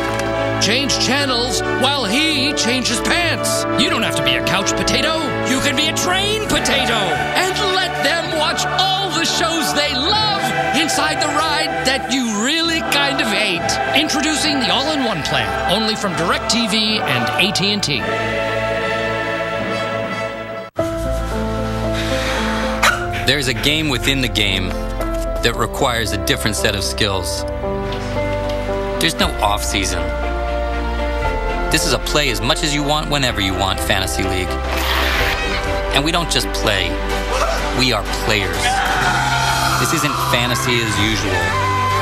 Change channels while he changes pants. You don't have to be a couch potato. You can be a train potato and let them watch all the shows they love inside the ride that you really kind of hate. Introducing the all-in-one plan, only from DirecTV and AT&T. There's a game within the game that requires a different set of skills. There's no off season. This is a play as much as you want whenever you want Fantasy League. And we don't just play, we are players. This isn't fantasy as usual.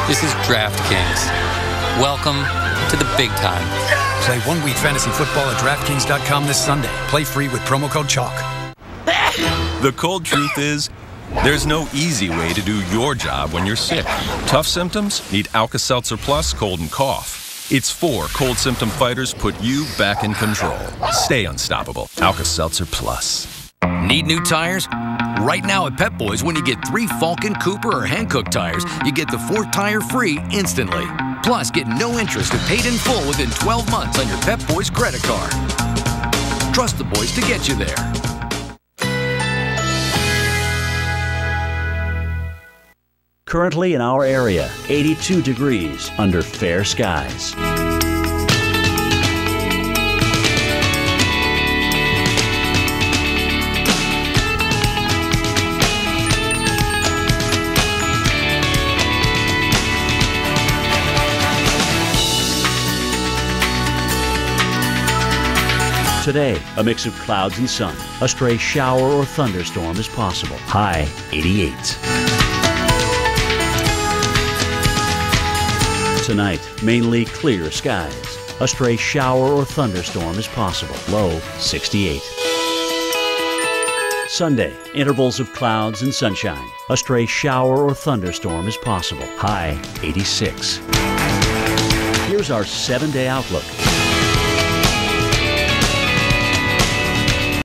This is DraftKings. Welcome to the big time. Play one week fantasy football at DraftKings.com this Sunday. Play free with promo code CHALK. The cold truth is, there's no easy way to do your job when you're sick. Tough symptoms? Need Alka Seltzer Plus Cold and Cough. Its four cold symptom fighters put you back in control. Stay unstoppable. Alka Seltzer Plus. Need new tires? Right now at Pep Boys, when you get three Falken, Cooper, or Hankook tires, you get the fourth tire free instantly. Plus, get no interest and paid in full within 12 months on your Pep Boys credit card. Trust the boys to get you there. Currently in our area, 82 degrees under fair skies. Today, a mix of clouds and sun. A stray shower or thunderstorm is possible. High 88. Tonight, mainly clear skies. A stray shower or thunderstorm is possible. Low 68. Sunday, intervals of clouds and sunshine. A stray shower or thunderstorm is possible. High 86. Here's our seven day outlook.